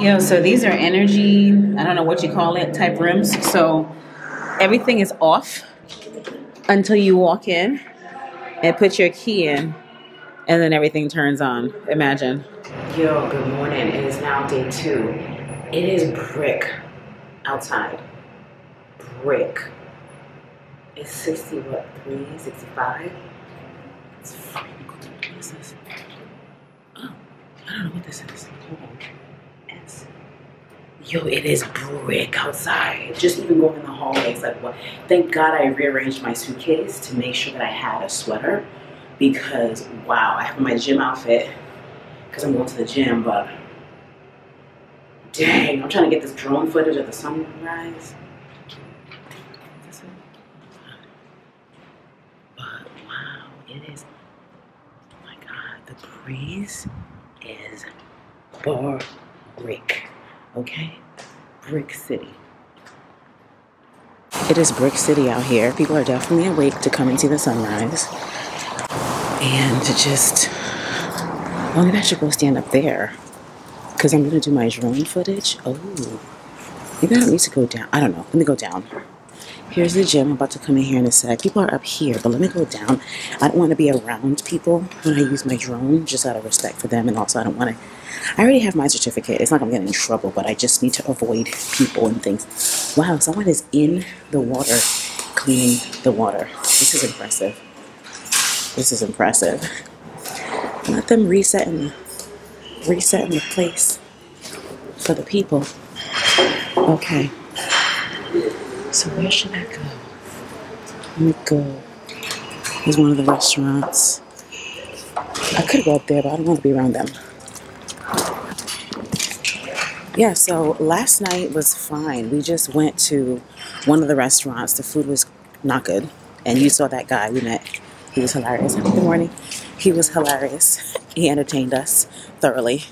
Yo, so these are energy, I don't know what you call it, type rims. So everything is off until you walk in and put your key in, and then everything turns on. Imagine. Yo, good morning. It is now day two. It is brick outside. Brick. It's 60, what, 3, 65? It's freaking cool. What is this? Oh, I don't know what this is. Hold on. Yo, it is brick outside. Just even going in the hallway, it's like, what? Thank God I rearranged my suitcase to make sure that I had a sweater because, wow, I have my gym outfit because I'm going to the gym, but dang, I'm trying to get this drone footage of the sunrise. Is? But wow, it is, oh my God, the breeze is brick, okay? Brick City. It is Brick City out here. People are definitely awake to come and see the sunrise. And to just, well, maybe I should go stand up there. Because I'm to do my drone footage. Oh, maybe I don't need to go down. I don't know. Let me go down. Here's the gym. I'm about to come in here in a sec. People are up here, but let me go down. I don't want to be around people when I use my drone, just out of respect for them. And also, I don't want to. I already have my certificate. It's not to get in trouble, but I just need to avoid people and things. Wow, someone is in the water cleaning the water. This is impressive. This is impressive. Let them reset in the, reset in the place for the people. Okay. So where should I go? Let me go. There's one of the restaurants. I could go up there, but I don't want to be around them. Yeah, so last night was fine. We just went to one of the restaurants. The food was not good. And you saw that guy we met. He was hilarious. Good morning. He was hilarious. [laughs] He entertained us thoroughly.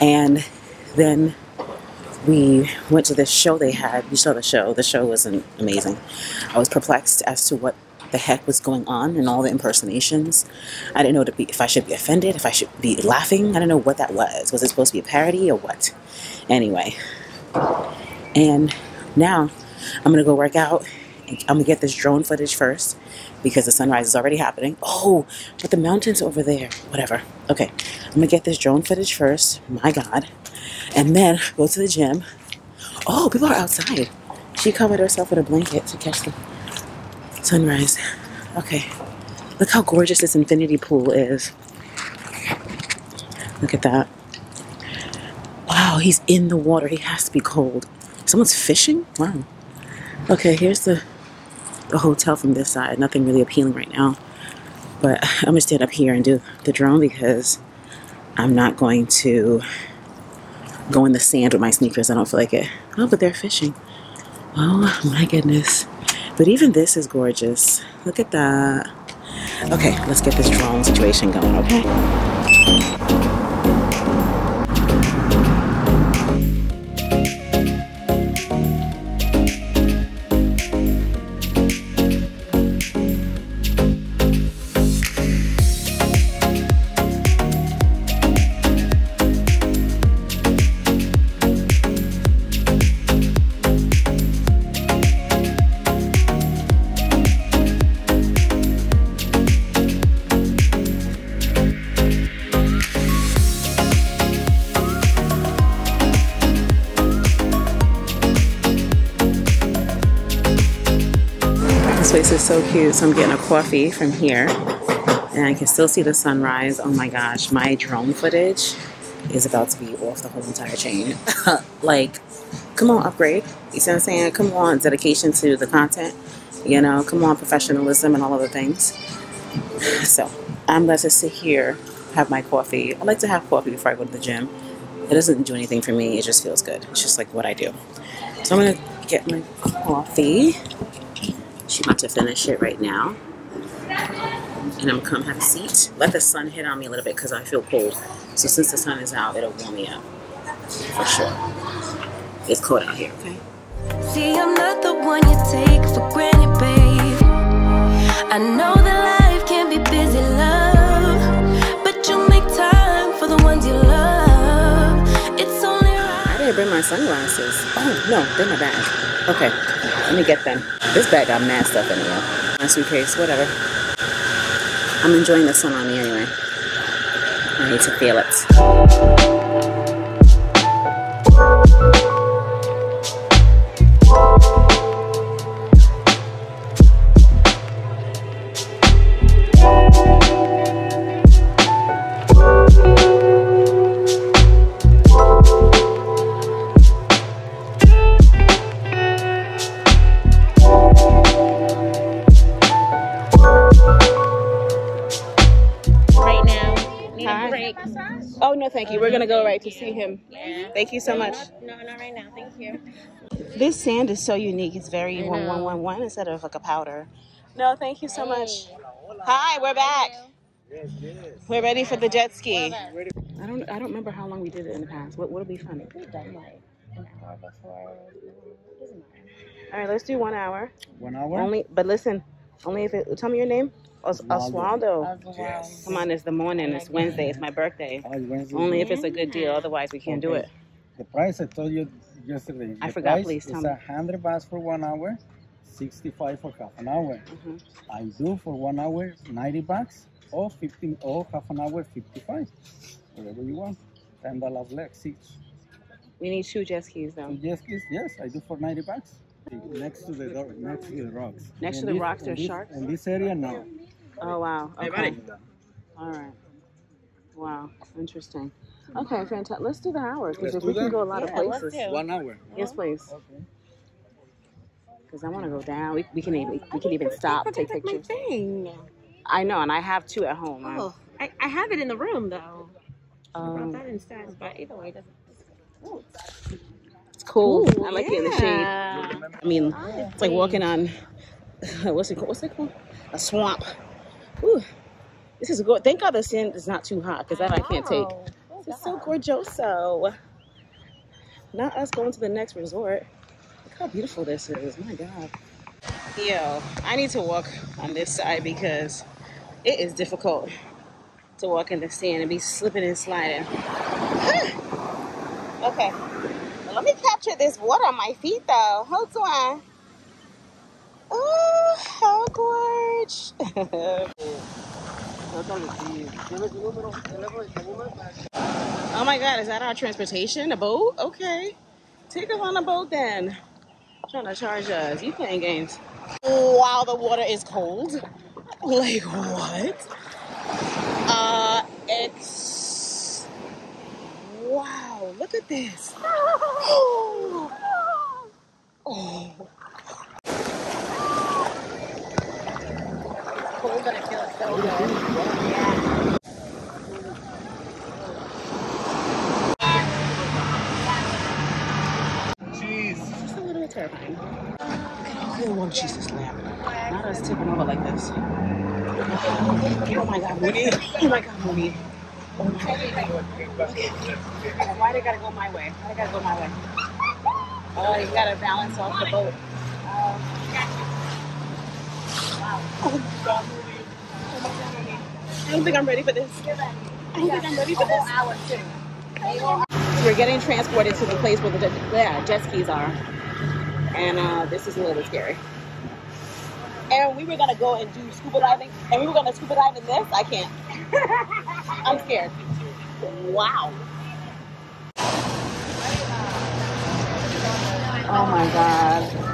And then we went to this show they had. You saw the show. The show wasn't amazing. I was perplexed as to what the heck was going on and all the impersonations. I didn't know be, if I should be offended, if I should be laughing. I don't know what that was. Was it supposed to be a parody or what? Anyway. And now I'm going to go work out. I'm to get this drone footage first because the sunrise is already happening. Oh, but the mountains over there. Whatever. Okay. I'm to get this drone footage first. My God. And then go to the gym. Oh, people are outside. She covered herself with a blanket to catch the sunrise. Okay. Look how gorgeous this infinity pool is. Look at that. Wow, he's in the water. He has to be cold. Someone's fishing? Wow. Okay, here's the the hotel from this side. Nothing really appealing right now. But I'm gonna stand up here and do the drone because I'm not going to go in the sand with my sneakers. I don't feel like it. Oh, but they're fishing. Oh my goodness. But even this is gorgeous. Look at that. Okay, let's get this drone situation going, okay? So cute. So I'm getting a coffee from here. And I can still see the sunrise. Oh my gosh, my drone footage is about to be off the whole entire chain. [laughs] like, come on, upgrade. You see what I'm saying? Come on, dedication to the content. You know, come on, professionalism and all other things. So, I'm going to sit here, have my coffee. I like to have coffee before I go to the gym. It doesn't do anything for me, it just feels good. It's just like what I do. So, I'm going to get my coffee. She's about to finish it right now. And I'm gonna come have a seat. Let the sun hit on me a little bit because I feel cold. So since the sun is out, it'll warm me up. For sure. It's cold out here, okay? See, I'm not the one you take for granted, babe. I know that life can be busy, love. But you make time for the ones you love. It's only I didn't bring my sunglasses. Oh, no, they're in my bag. Okay, let me get them. This bag got mad stuff in. My suitcase, whatever. I'm enjoying the sun on me anyway. I need to feel it. To see him. Thank you so much. No, not right now. Thank you. This sand is so unique. It's very I one one know. one one instead of like a powder. No, thank you so much. Hi, we're back. We're ready for the jet ski. I don't I don't remember how long we did it in the past. What would be funny? We've done like an hour before. Doesn't matter. All right, let's do one hour. One hour? Only, but listen, only if it. Tell me your name. Os- Oswaldo. Oswaldo. Come on, it's the morning. It's Wednesday. It's my birthday. Oh, it's Wednesday. Only if it's a good deal. Otherwise, we can't do Okay. it. The price I told you yesterday. I the forgot, price please tell is me. a hundred bucks for one hour, sixty-five for half an hour. Mm-hmm. I do for one hour ninety bucks, or fifteen, or half an hour fifty-five, whatever you want. Ten dollars less each. We need two jet skis though. Yes, yes, yes. I do for ninety bucks. Next to the door, next to the rocks. Next to the this- rocks, there's this- sharks? In this area, no. Oh wow. Hey, Okay. buddy. All right. Wow. Interesting. Okay, fantastic. Let's do the hour because if we can go a lot of Yeah, let's places. One hour. Yes, please. Because I want to go down. We, we can even we can even stop, take pictures. My Thing. I know, and I have two at home. I'm- Oh, I, I have it in the room though. I Um, brought that instead, but either way, it doesn't. It's cool. Ooh, I like it in the shade. yeah. I mean, it's like walking on [laughs] what's it called? What's it called? A swamp. Ooh, this is good. Thank God the sand is not too hot because that I can't take. Oh, this is so gorgeoso. Not us going to the next resort. Look how beautiful this is. My God. Yo, I need to walk on this side because it is difficult to walk in the sand and be slipping and sliding. [sighs] okay. Well, let me capture this water on my feet though. Hold on. Oh, gorge. [laughs] oh my God, is that our transportation? A boat? Okay. Take us on a boat then. Trying to charge us. You playing games. Wow, the water is cold. [laughs] Like what? Uh, it's wow. Look at this. [gasps] Oh, cold, but it feels so good. Jeez. Just a little bit terrifying. I don't want Jesus lamb. Not us tipping over like this. Oh my God, Muni. Oh my God, Muni. Oh my God. Okay. Why they gotta go my way? Why they gotta go my way? Oh, you gotta balance off the boat. Oh, Oh God, Oh my God, Muni. I don't think I'm ready for this. I don't think I'm ready for this. hour too. We're getting transported to the place where the jet, yeah, jet skis are. And uh, this is a little bit scary. And we were gonna go and do scuba diving, and we were gonna scuba dive in this. I can't. [laughs] I'm scared. Wow. Oh my god.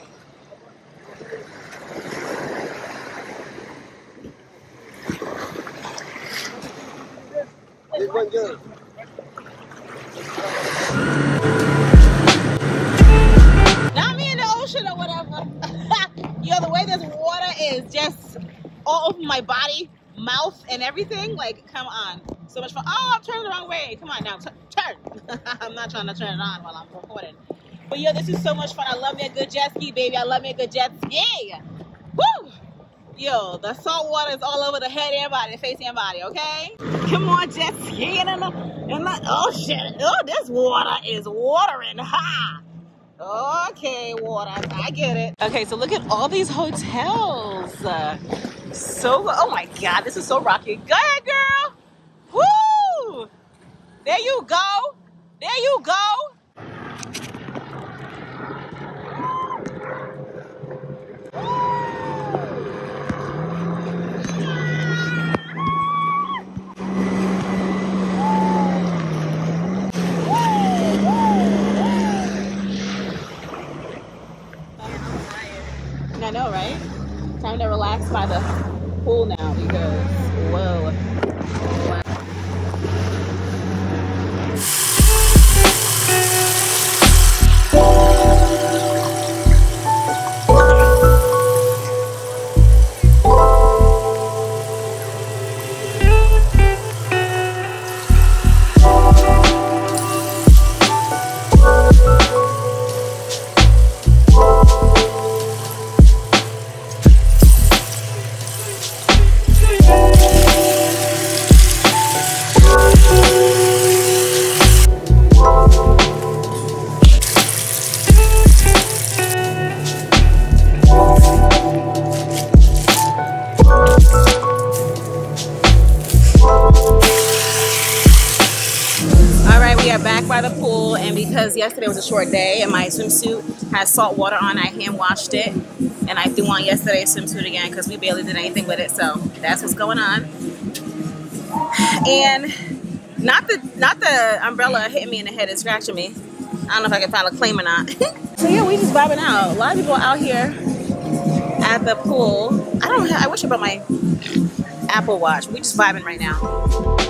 Not me in the ocean or whatever. [laughs] Yo, the way this water is just all over my body, mouth, and everything. Like, come on. So much fun. Oh, I'm turning the wrong way. Come on now. Turn. [laughs] I'm not trying to turn it on while I'm recording. But yo, this is so much fun. I love me a good jet ski, baby. I love me a good jet ski. Woo! Yo, the salt water is all over the head and body, face and body, okay? Come on, jet skiing in the, in the, oh shit. Oh, this water is watering. Ha! Okay, water. I get it. Okay, so look at all these hotels. So, oh my God, this is so rocky. Go ahead, girl. Woo! There you go. There you go. by the pool now because, whoa. A short day and my swimsuit has salt water on, I hand washed it, and I threw on yesterday's swimsuit again because we barely did anything with it. So that's what's going on. And not the not the umbrella hitting me in the head and scratching me. I don't know if I can file a claim or not. [laughs] so yeah, we just vibing out. A lot of people out here at the pool. I don't. I wish I brought my Apple Watch. We just vibing right now.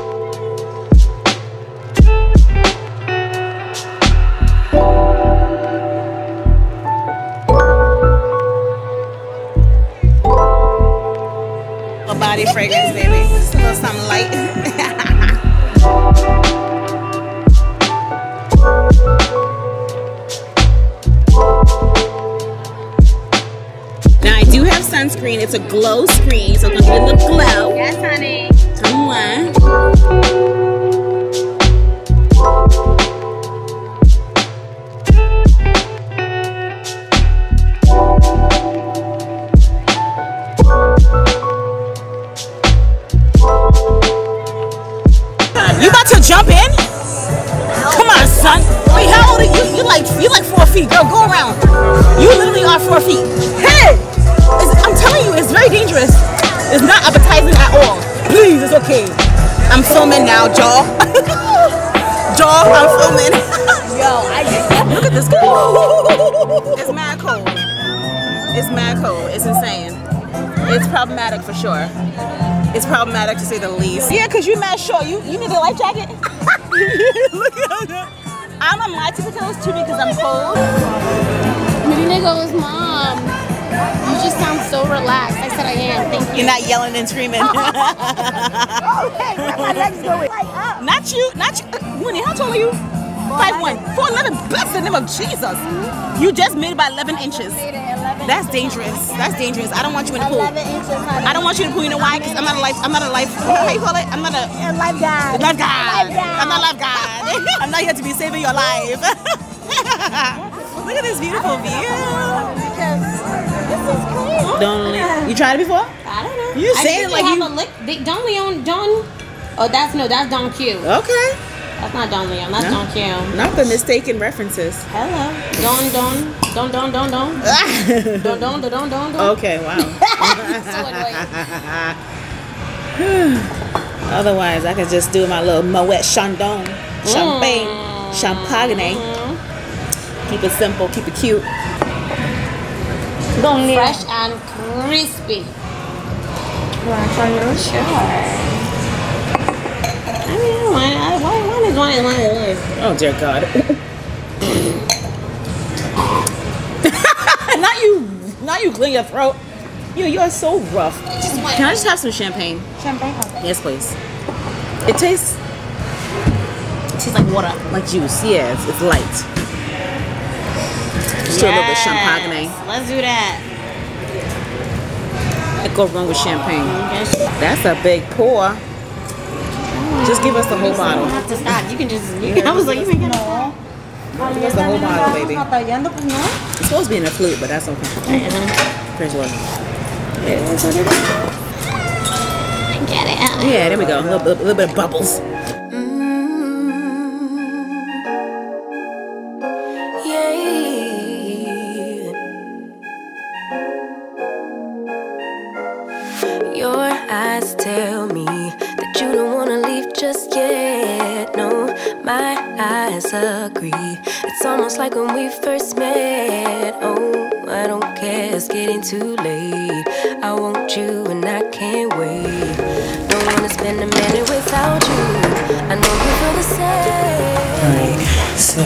Fragrance, baby. Just a little something light. [laughs] now I do have sunscreen. It's a glow screen, so it's gonna give it a glow. Yes, honey. Come on. Sure. It's problematic to say the least. Yeah, cause you mad short. You you need a life jacket. Look at that. I'm on my typicals too because I'm cold. Medina goes, Mom, you just sound so relaxed. I said, I am. Thank you. You're not yelling and screaming. [laughs] okay, where my legs going? not you, not you. Uh, Winnie, how tall are you? Five one, four eleven. Bless the name of Jesus. You just made it by eleven inches. That's dangerous. That's dangerous. I don't want you in the pool. 11 inches, honey. I don't want you in the pool. You know why? Because I'm not a life. I'm not a life. How you call it? I'm not a A lifeguard. lifeguard. Lifeguard. I'm not a lifeguard. [laughs] I'm not here to be saving your life. [laughs] Look at this beautiful view. This is crazy. Don't you tried it before? I don't know. You I say it like they you- have a lick. They, Don Leon, Don. Oh, that's no, that's Don Q. Okay. That's not Don Leon. That's No. Don Q. Not the mistaken references. Hello. Don, Don, Don, Don, Don, Don. Don, [laughs] Don, Don, Don, Don, Don. Okay, wow. [laughs] so annoying. [sighs] Otherwise, I could just do my little Moet Chandon, champagne, mm. champagne. Mm-hmm. Keep it simple, keep it cute. Fresh and crispy. Sure. I mean, mind. I, why, why is one is one is? Oh dear God. [laughs] not you, not you clean your throat. You, you are so rough. Can I just have some champagne? Champagne. Yes, please. It tastes. It tastes like water, like juice. Yeah, it's, light. Just do a little bit of champagne. Let's do that. It go wrong with champagne. Mm, That's a big pour. Just give us the whole You don't bottle. have to stop. You can just. You, I was like, you can get no. Give us the whole bottle, baby. It's supposed to be in a flute, but that's okay. Praise the Lord. Get it. Yeah, there we go. A little, a little bit of bubbles. Almost like when we first met. Oh, I don't care, it's getting too late. I want you and I can't wait. Don't wanna spend a minute without you. I know you feel the same. Alright, so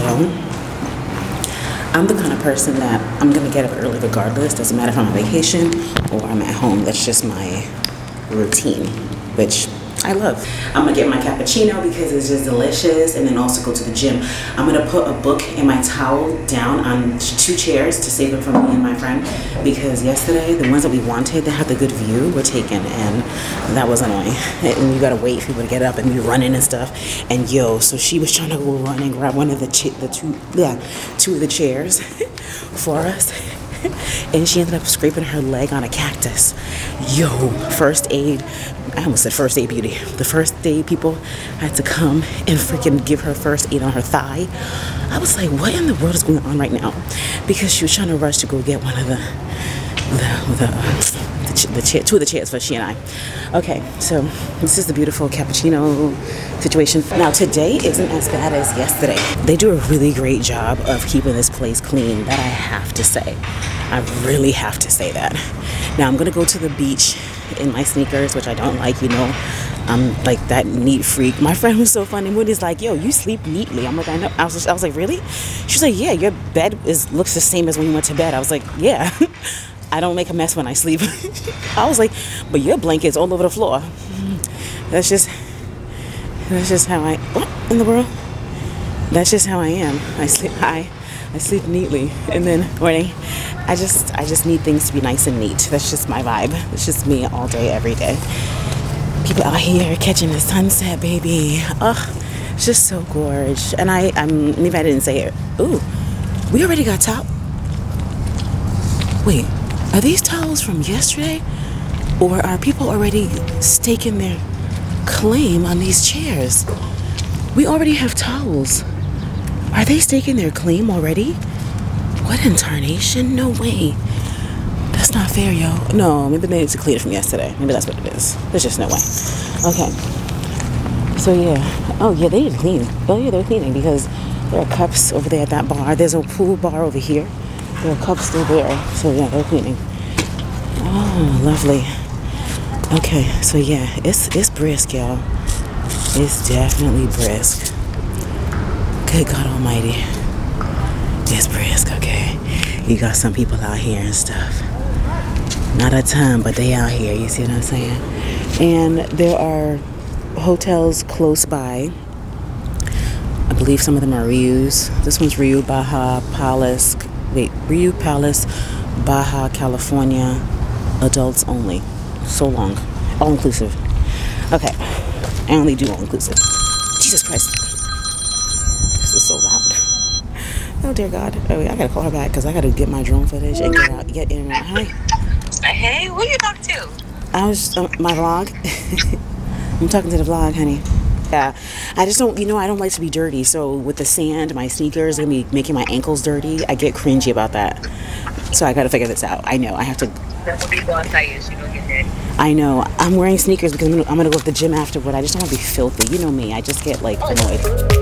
I'm the kind of person that I'm gonna get up early regardless. Doesn't matter if I'm on vacation or I'm at home. That's just my routine, which I love. I'm gonna get my cappuccino because it's just delicious and then also go to the gym. I'm gonna put a book and my towel down on two chairs to save them from me and my friend because yesterday the ones that we wanted that had the good view were taken and that was annoying. [laughs] And you gotta wait for people to get up and be running and stuff. And yo, so she was trying to go run and grab one of the the two yeah two of the chairs [laughs] for us. [laughs] And she ended up scraping her leg on a cactus. Yo, first aid I almost said first aid beauty. The first day people had to come and freaking give her first aid on her thigh. I was like, what in the world is going on right now? Because she was trying to rush to go get one of the the the, the, the chair, two of the chairs for she and I. Okay, so this is the beautiful cappuccino situation. Now today isn't as bad as yesterday. They do a really great job of keeping this place clean. That I have to say. I really have to say that. Now I'm gonna go to the beach in my sneakers, which I don't like. You know, I'm like that neat freak. My friend was so funny. Muni's like, "Yo, you sleep neatly." I'm like, "I know." I was, I was like, "Really?" She's like, "Yeah, your bed is looks the same as when you went to bed." I was like, "Yeah." [laughs] I don't make a mess when I sleep. [laughs] I was like, but your blanket's all over the floor. That's just that's just how I what in the world? That's just how I am. I sleep I I sleep neatly and then morning I just I just need things to be nice and neat. That's just my vibe. It's just me all day, every day. People oh, out here catching the sunset, baby. Ugh, it's just so gorgeous. And I, I'm maybe I didn't say it. Ooh, we already got top. Wait, are these towels from yesterday? Or are people already staking their claim on these chairs? We already have towels. Are they staking their claim already? What in tarnation? No way. That's not fair, yo. No, maybe they need to clean it from yesterday. Maybe that's what it is. There's just no way. Okay. So yeah. Oh yeah, they need to clean. Oh yeah, they're cleaning because there are cups over there at that bar. There's a pool bar over here. There are cups still there. So yeah, they're cleaning. Oh, lovely. Okay, so yeah, it's it's brisk, y'all. It's definitely brisk. Good God Almighty. It's brisk, okay. You got some people out here and stuff. Not a ton, but they out here. You see what I'm saying? And there are hotels close by. I believe some of them are Riu's. This one's Riu Baja Palace. Wait, Riu Palace, Baja California, adults only. So long, all inclusive. Okay, I only do all inclusive. Jesus Christ, this is so loud. Oh dear God. Oh, wait, I gotta call her back because I gotta get my drone footage and get out, get in. Hi. Hey, who you talking to? I was uh, my vlog. [laughs] I'm talking to the vlog, honey. Yeah, I just don't, you know, I don't like to be dirty. So with the sand, my sneakers are gonna be making my ankles dirty. I get cringy about that. So I gotta figure this out. I know I have to. That's what people outside you don't get dirty. I know I'm wearing sneakers because I'm gonna, I'm gonna go to the gym afterward. I just don't want to be filthy. You know me. I just get like annoyed.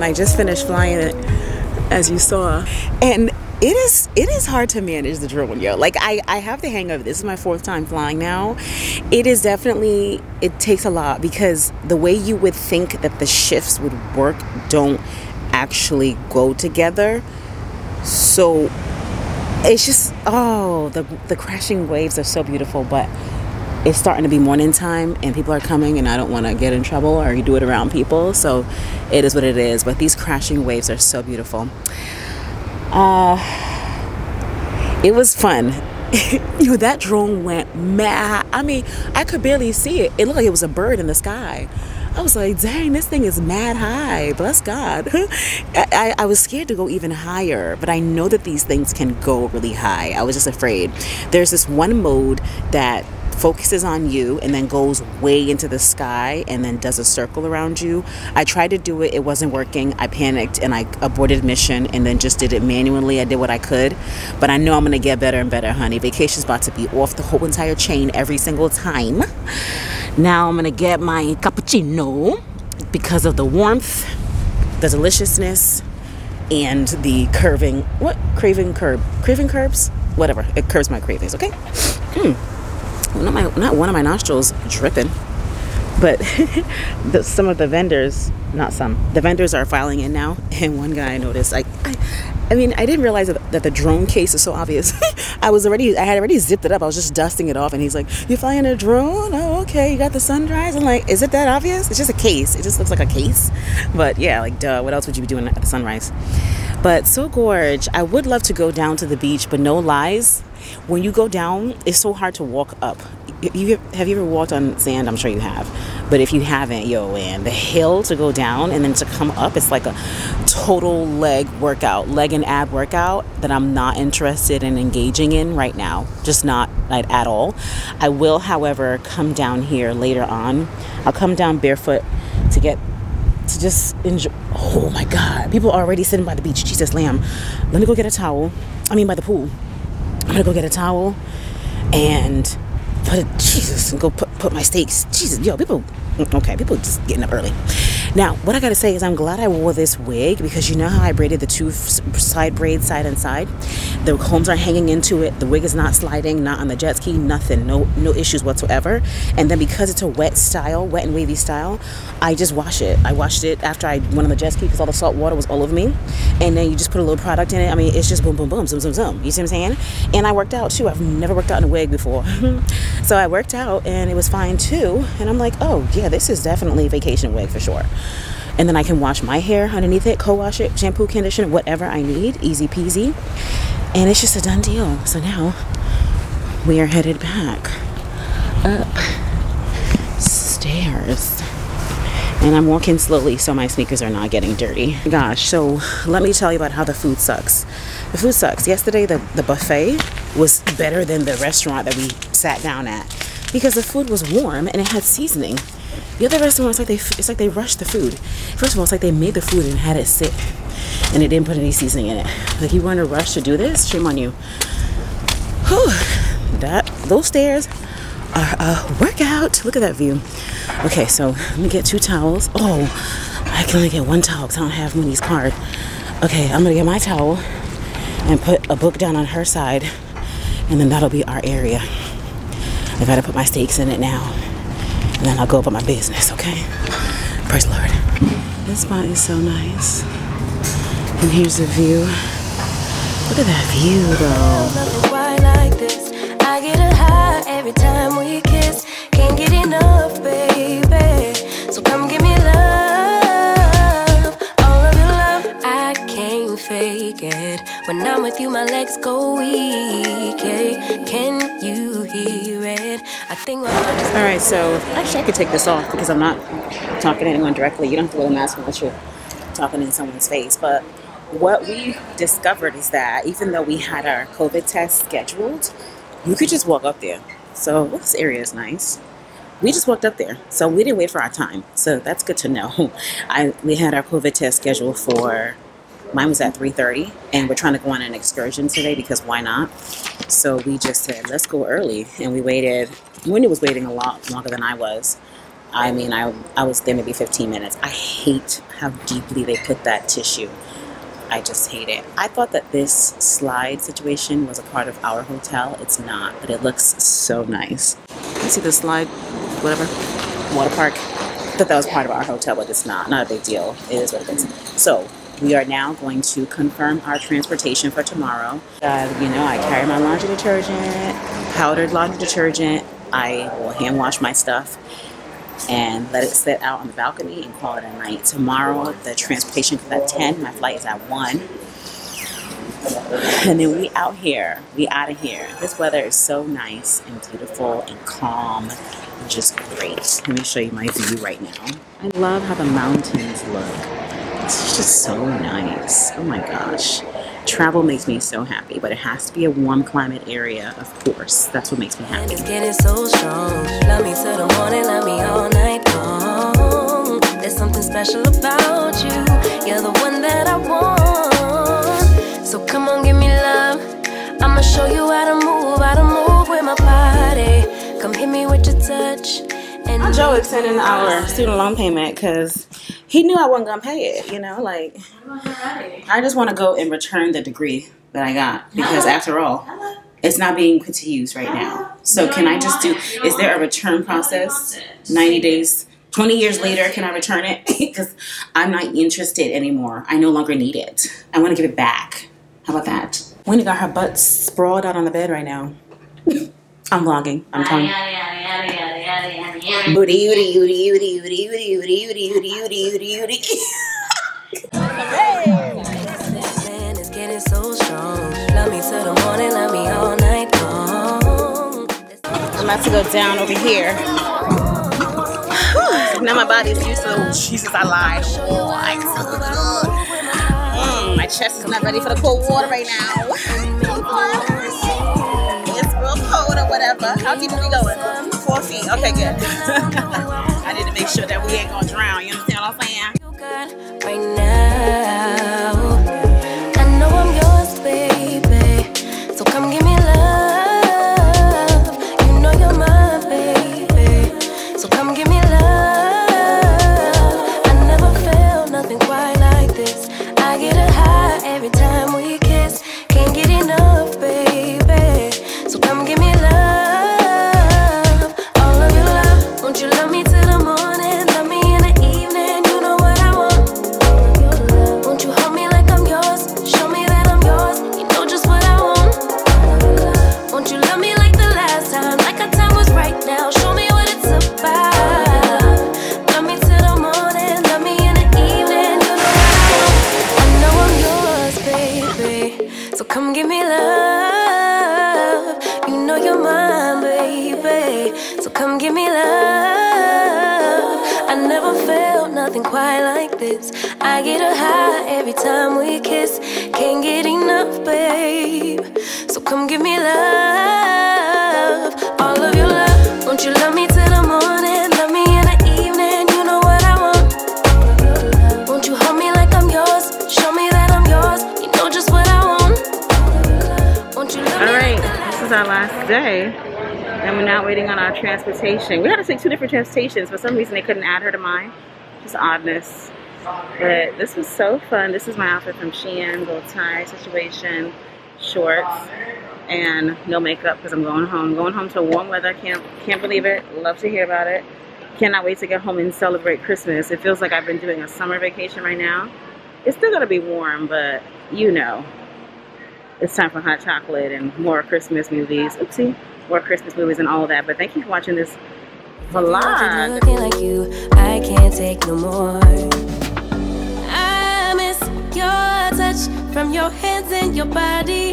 And I just finished flying it as you saw. And it is it is hard to manage the drone, yo. Like I, I have the hang of it. This is my fourth time flying now. It is definitely it takes a lot because the way you would think that the shifts would work don't actually go together. So it's just oh the the crashing waves are so beautiful, but it's starting to be morning time and people are coming and I don't want to get in trouble or do it around people. So it is what it is. But these crashing waves are so beautiful. Uh, it was fun. [laughs] Yo, that drone went mad. I mean, I could barely see it. It looked like it was a bird in the sky. I was like, dang, this thing is mad high. Bless God. [laughs] I, I was scared to go even higher, but I know that these things can go really high. I was just afraid. There's this one mode that focuses on you and then goes way into the sky and then does a circle around you. I tried to do it, it wasn't working. I panicked and I aborted mission and then just did it manually. I did what I could, but I know I'm gonna get better and better, honey. Vacation's about to be off the whole entire chain every single time. Now I'm gonna get my cappuccino because of the warmth, the deliciousness, and the curving. What craving curb? Craving curbs? Whatever. It curbs my cravings. Okay. Hmm. Not my not one of my nostrils dripping, but [laughs] the, some of the vendors, not some, the vendors are filing in now. [laughs] And one guy I noticed, like, I, I mean, I didn't realize that, that the drone case is so obvious. [laughs] I was already, I had already zipped it up. I was just dusting it off, and he's like, "You flying a drone? Oh, okay. You got the sunrise." I'm like, "Is it that obvious? It's just a case. It just looks like a case." But yeah, like, duh. What else would you be doing at the sunrise? But so gorge. I would love to go down to the beach, but no lies. When you go down, it's so hard to walk up. You have you ever walked on sand? I'm sure you have. But if you haven't, yo, and the hill to go down and then to come up, it's like a total leg workout, leg and ab workout that I'm not interested in engaging in right now. Just not like at all. I will, however, come down here later on. I'll come down barefoot to get to just enjoy. Oh my God! People are already sitting by the beach. Jesus, lamb. Let me go get a towel. I mean, by the pool. I'm gonna go get a towel and put. Jesus, and go put put my steaks. Jesus, yo, people. Mm, okay, people just getting up early. Now, what I gotta say is, I'm glad I wore this wig because you know how I braided the two side braids side and side. The combs are hanging into it. The wig is not sliding, not on the jet ski, nothing, no no issues whatsoever. And then because it's a wet style, wet and wavy style, I just wash it. I washed it after I went on the jet ski because all the salt water was all over me. And then you just put a little product in it. I mean, it's just boom, boom, boom, zoom, zoom, zoom. You see what I'm saying? And I worked out too. I've never worked out in a wig before. [laughs] so I worked out and it was fine too. And I'm like, oh yeah, this is definitely a vacation wig for sure. And then I can wash my hair underneath it, co-wash it, shampoo, conditioner, whatever I need, easy peasy. And it's just a done deal. So now we are headed back up stairs. And I'm walking slowly so my sneakers are not getting dirty. Gosh, so let me tell you about how the food sucks. The food sucks. Yesterday, the, the buffet was better than the restaurant that we sat down at because the food was warm and it had seasoning. The other restaurants, like they, it's like they rushed the food. First of all, it's like they made the food and had it sit, and they didn't put any seasoning in it. Like you want to rush to do this? Shame on you. Whew, that those stairs are a workout. Look at that view. Okay, so let me get two towels. Oh, I can only get one towel because I don't have Muni's card. Okay, I'm gonna get my towel and put a book down on her side, and then that'll be our area. I gotta put my steaks in it now, and then I'll go about my business. Okay. Praise Lord. This spot is so nice, and here's the view. Look at that view, though. I get a high every time we kiss. Can't get enough, baby. So come give When I'm with you, my legs go weak. eh? Can you hear it? I think All right, so actually I could take this off because I'm not talking to anyone directly. You don't have to wear a mask unless you're talking in someone's face. But what we discovered is that even though we had our COVID test scheduled, you could just walk up there. So this area is nice. We just walked up there, so we didn't wait for our time. So that's good to know. [laughs] I we had our COVID test scheduled for mine was at 3:30, and we're trying to go on an excursion today because why not? So we just said let's go early, and we waited. Wendy was waiting a lot longer than I was. I mean, I I was there maybe 15 minutes. I hate how deeply they put that tissue. I just hate it. I thought that this slide situation was a part of our hotel. It's not, but it looks so nice. You see the slide, whatever, water park. I thought that was part of our hotel, but it's not. Not a big deal. It is what it is. So we are now going to confirm our transportation for tomorrow. Uh, you know, I carry my laundry detergent, powdered laundry detergent. I will hand wash my stuff and let it sit out on the balcony and call it a night. Tomorrow, the transportation is at 10. My flight is at 1. And then we out here. We out of here. This weather is so nice and beautiful and calm. and Just great. Let me show you my view right now. I love how the mountains look. It's just so nice. Oh my gosh. Travel makes me so happy, but it has to be a warm climate area, of course. That's what makes me happy. It's getting so strong. Love me till the morning, love me all night long. There's something special about you. You're the one that I want. So come on, give me love. I'ma show you how to move, how to move with my body. Come hit me with your touch. And Joe extending our student loan payment because he knew I wasn't gonna pay it. You know, like I just want to go and return the degree that I got because after all, it's not being put to use right now. So can I just do? Is there a return process? Ninety days. 20 years later, can I return it? [laughs] Because I'm not interested anymore. I no longer need it. I want to give it back. How about that? Wendy got her butt sprawled out on the bed right now. [laughs] I'm vlogging. I'm telling Booty, booty, booty, booty, booty, booty, booty, booty, booty, booty, booty, booty. It's so strong. Love me till the morning, love me all night long. I'm about to go down over here. Now my body's used to. Jesus, I lied. Mm, my chest is not ready for the cold water right now. Whatever. How deep are we going? Four feet. Okay, good. [laughs] I need to make sure that we ain't gonna drown. You understand what I'm saying? Every time we kiss. Can't get enough, babe. So come give me love. All of your love. Won't you love me till the morning? Love me in the evening. You know what I want. Won't you hold me like I'm yours? Show me that I'm yours. You know just what I want. Won't you love All me like this is our last day, and we're now waiting on our transportation. We had to take two different transportations. For some reason, they couldn't add her to mine. Just oddness. But this was so fun. This is my outfit from Shein, little tie situation, shorts, and no makeup because I'm going home. Going home to warm weather. Can't can't believe it. Love to hear about it. Cannot wait to get home and celebrate Christmas. It feels like I've been doing a summer vacation right now. It's still gonna be warm, but you know, it's time for hot chocolate and more Christmas movies. Oopsie, more Christmas movies and all that. But thank you for watching this vlog. Looking like you, I can't take no more. Your touch from your hands and your body.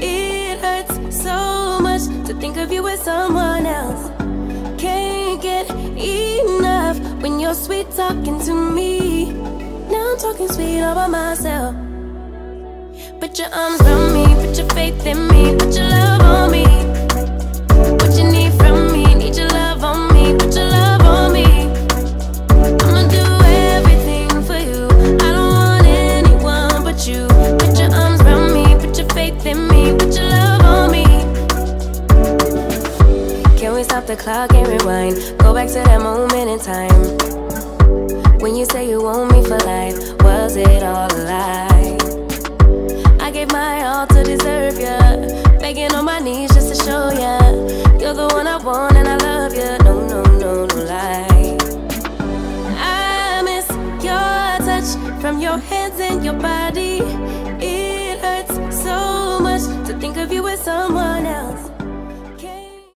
It hurts so much to think of you as someone else. Can't get enough when you're sweet talking to me. Now I'm talking sweet all by myself. Put your arms around me, put your faith in me, put your love on me. The clock and rewind? Go back to that moment in time. When you say you want me for life, was it all a lie?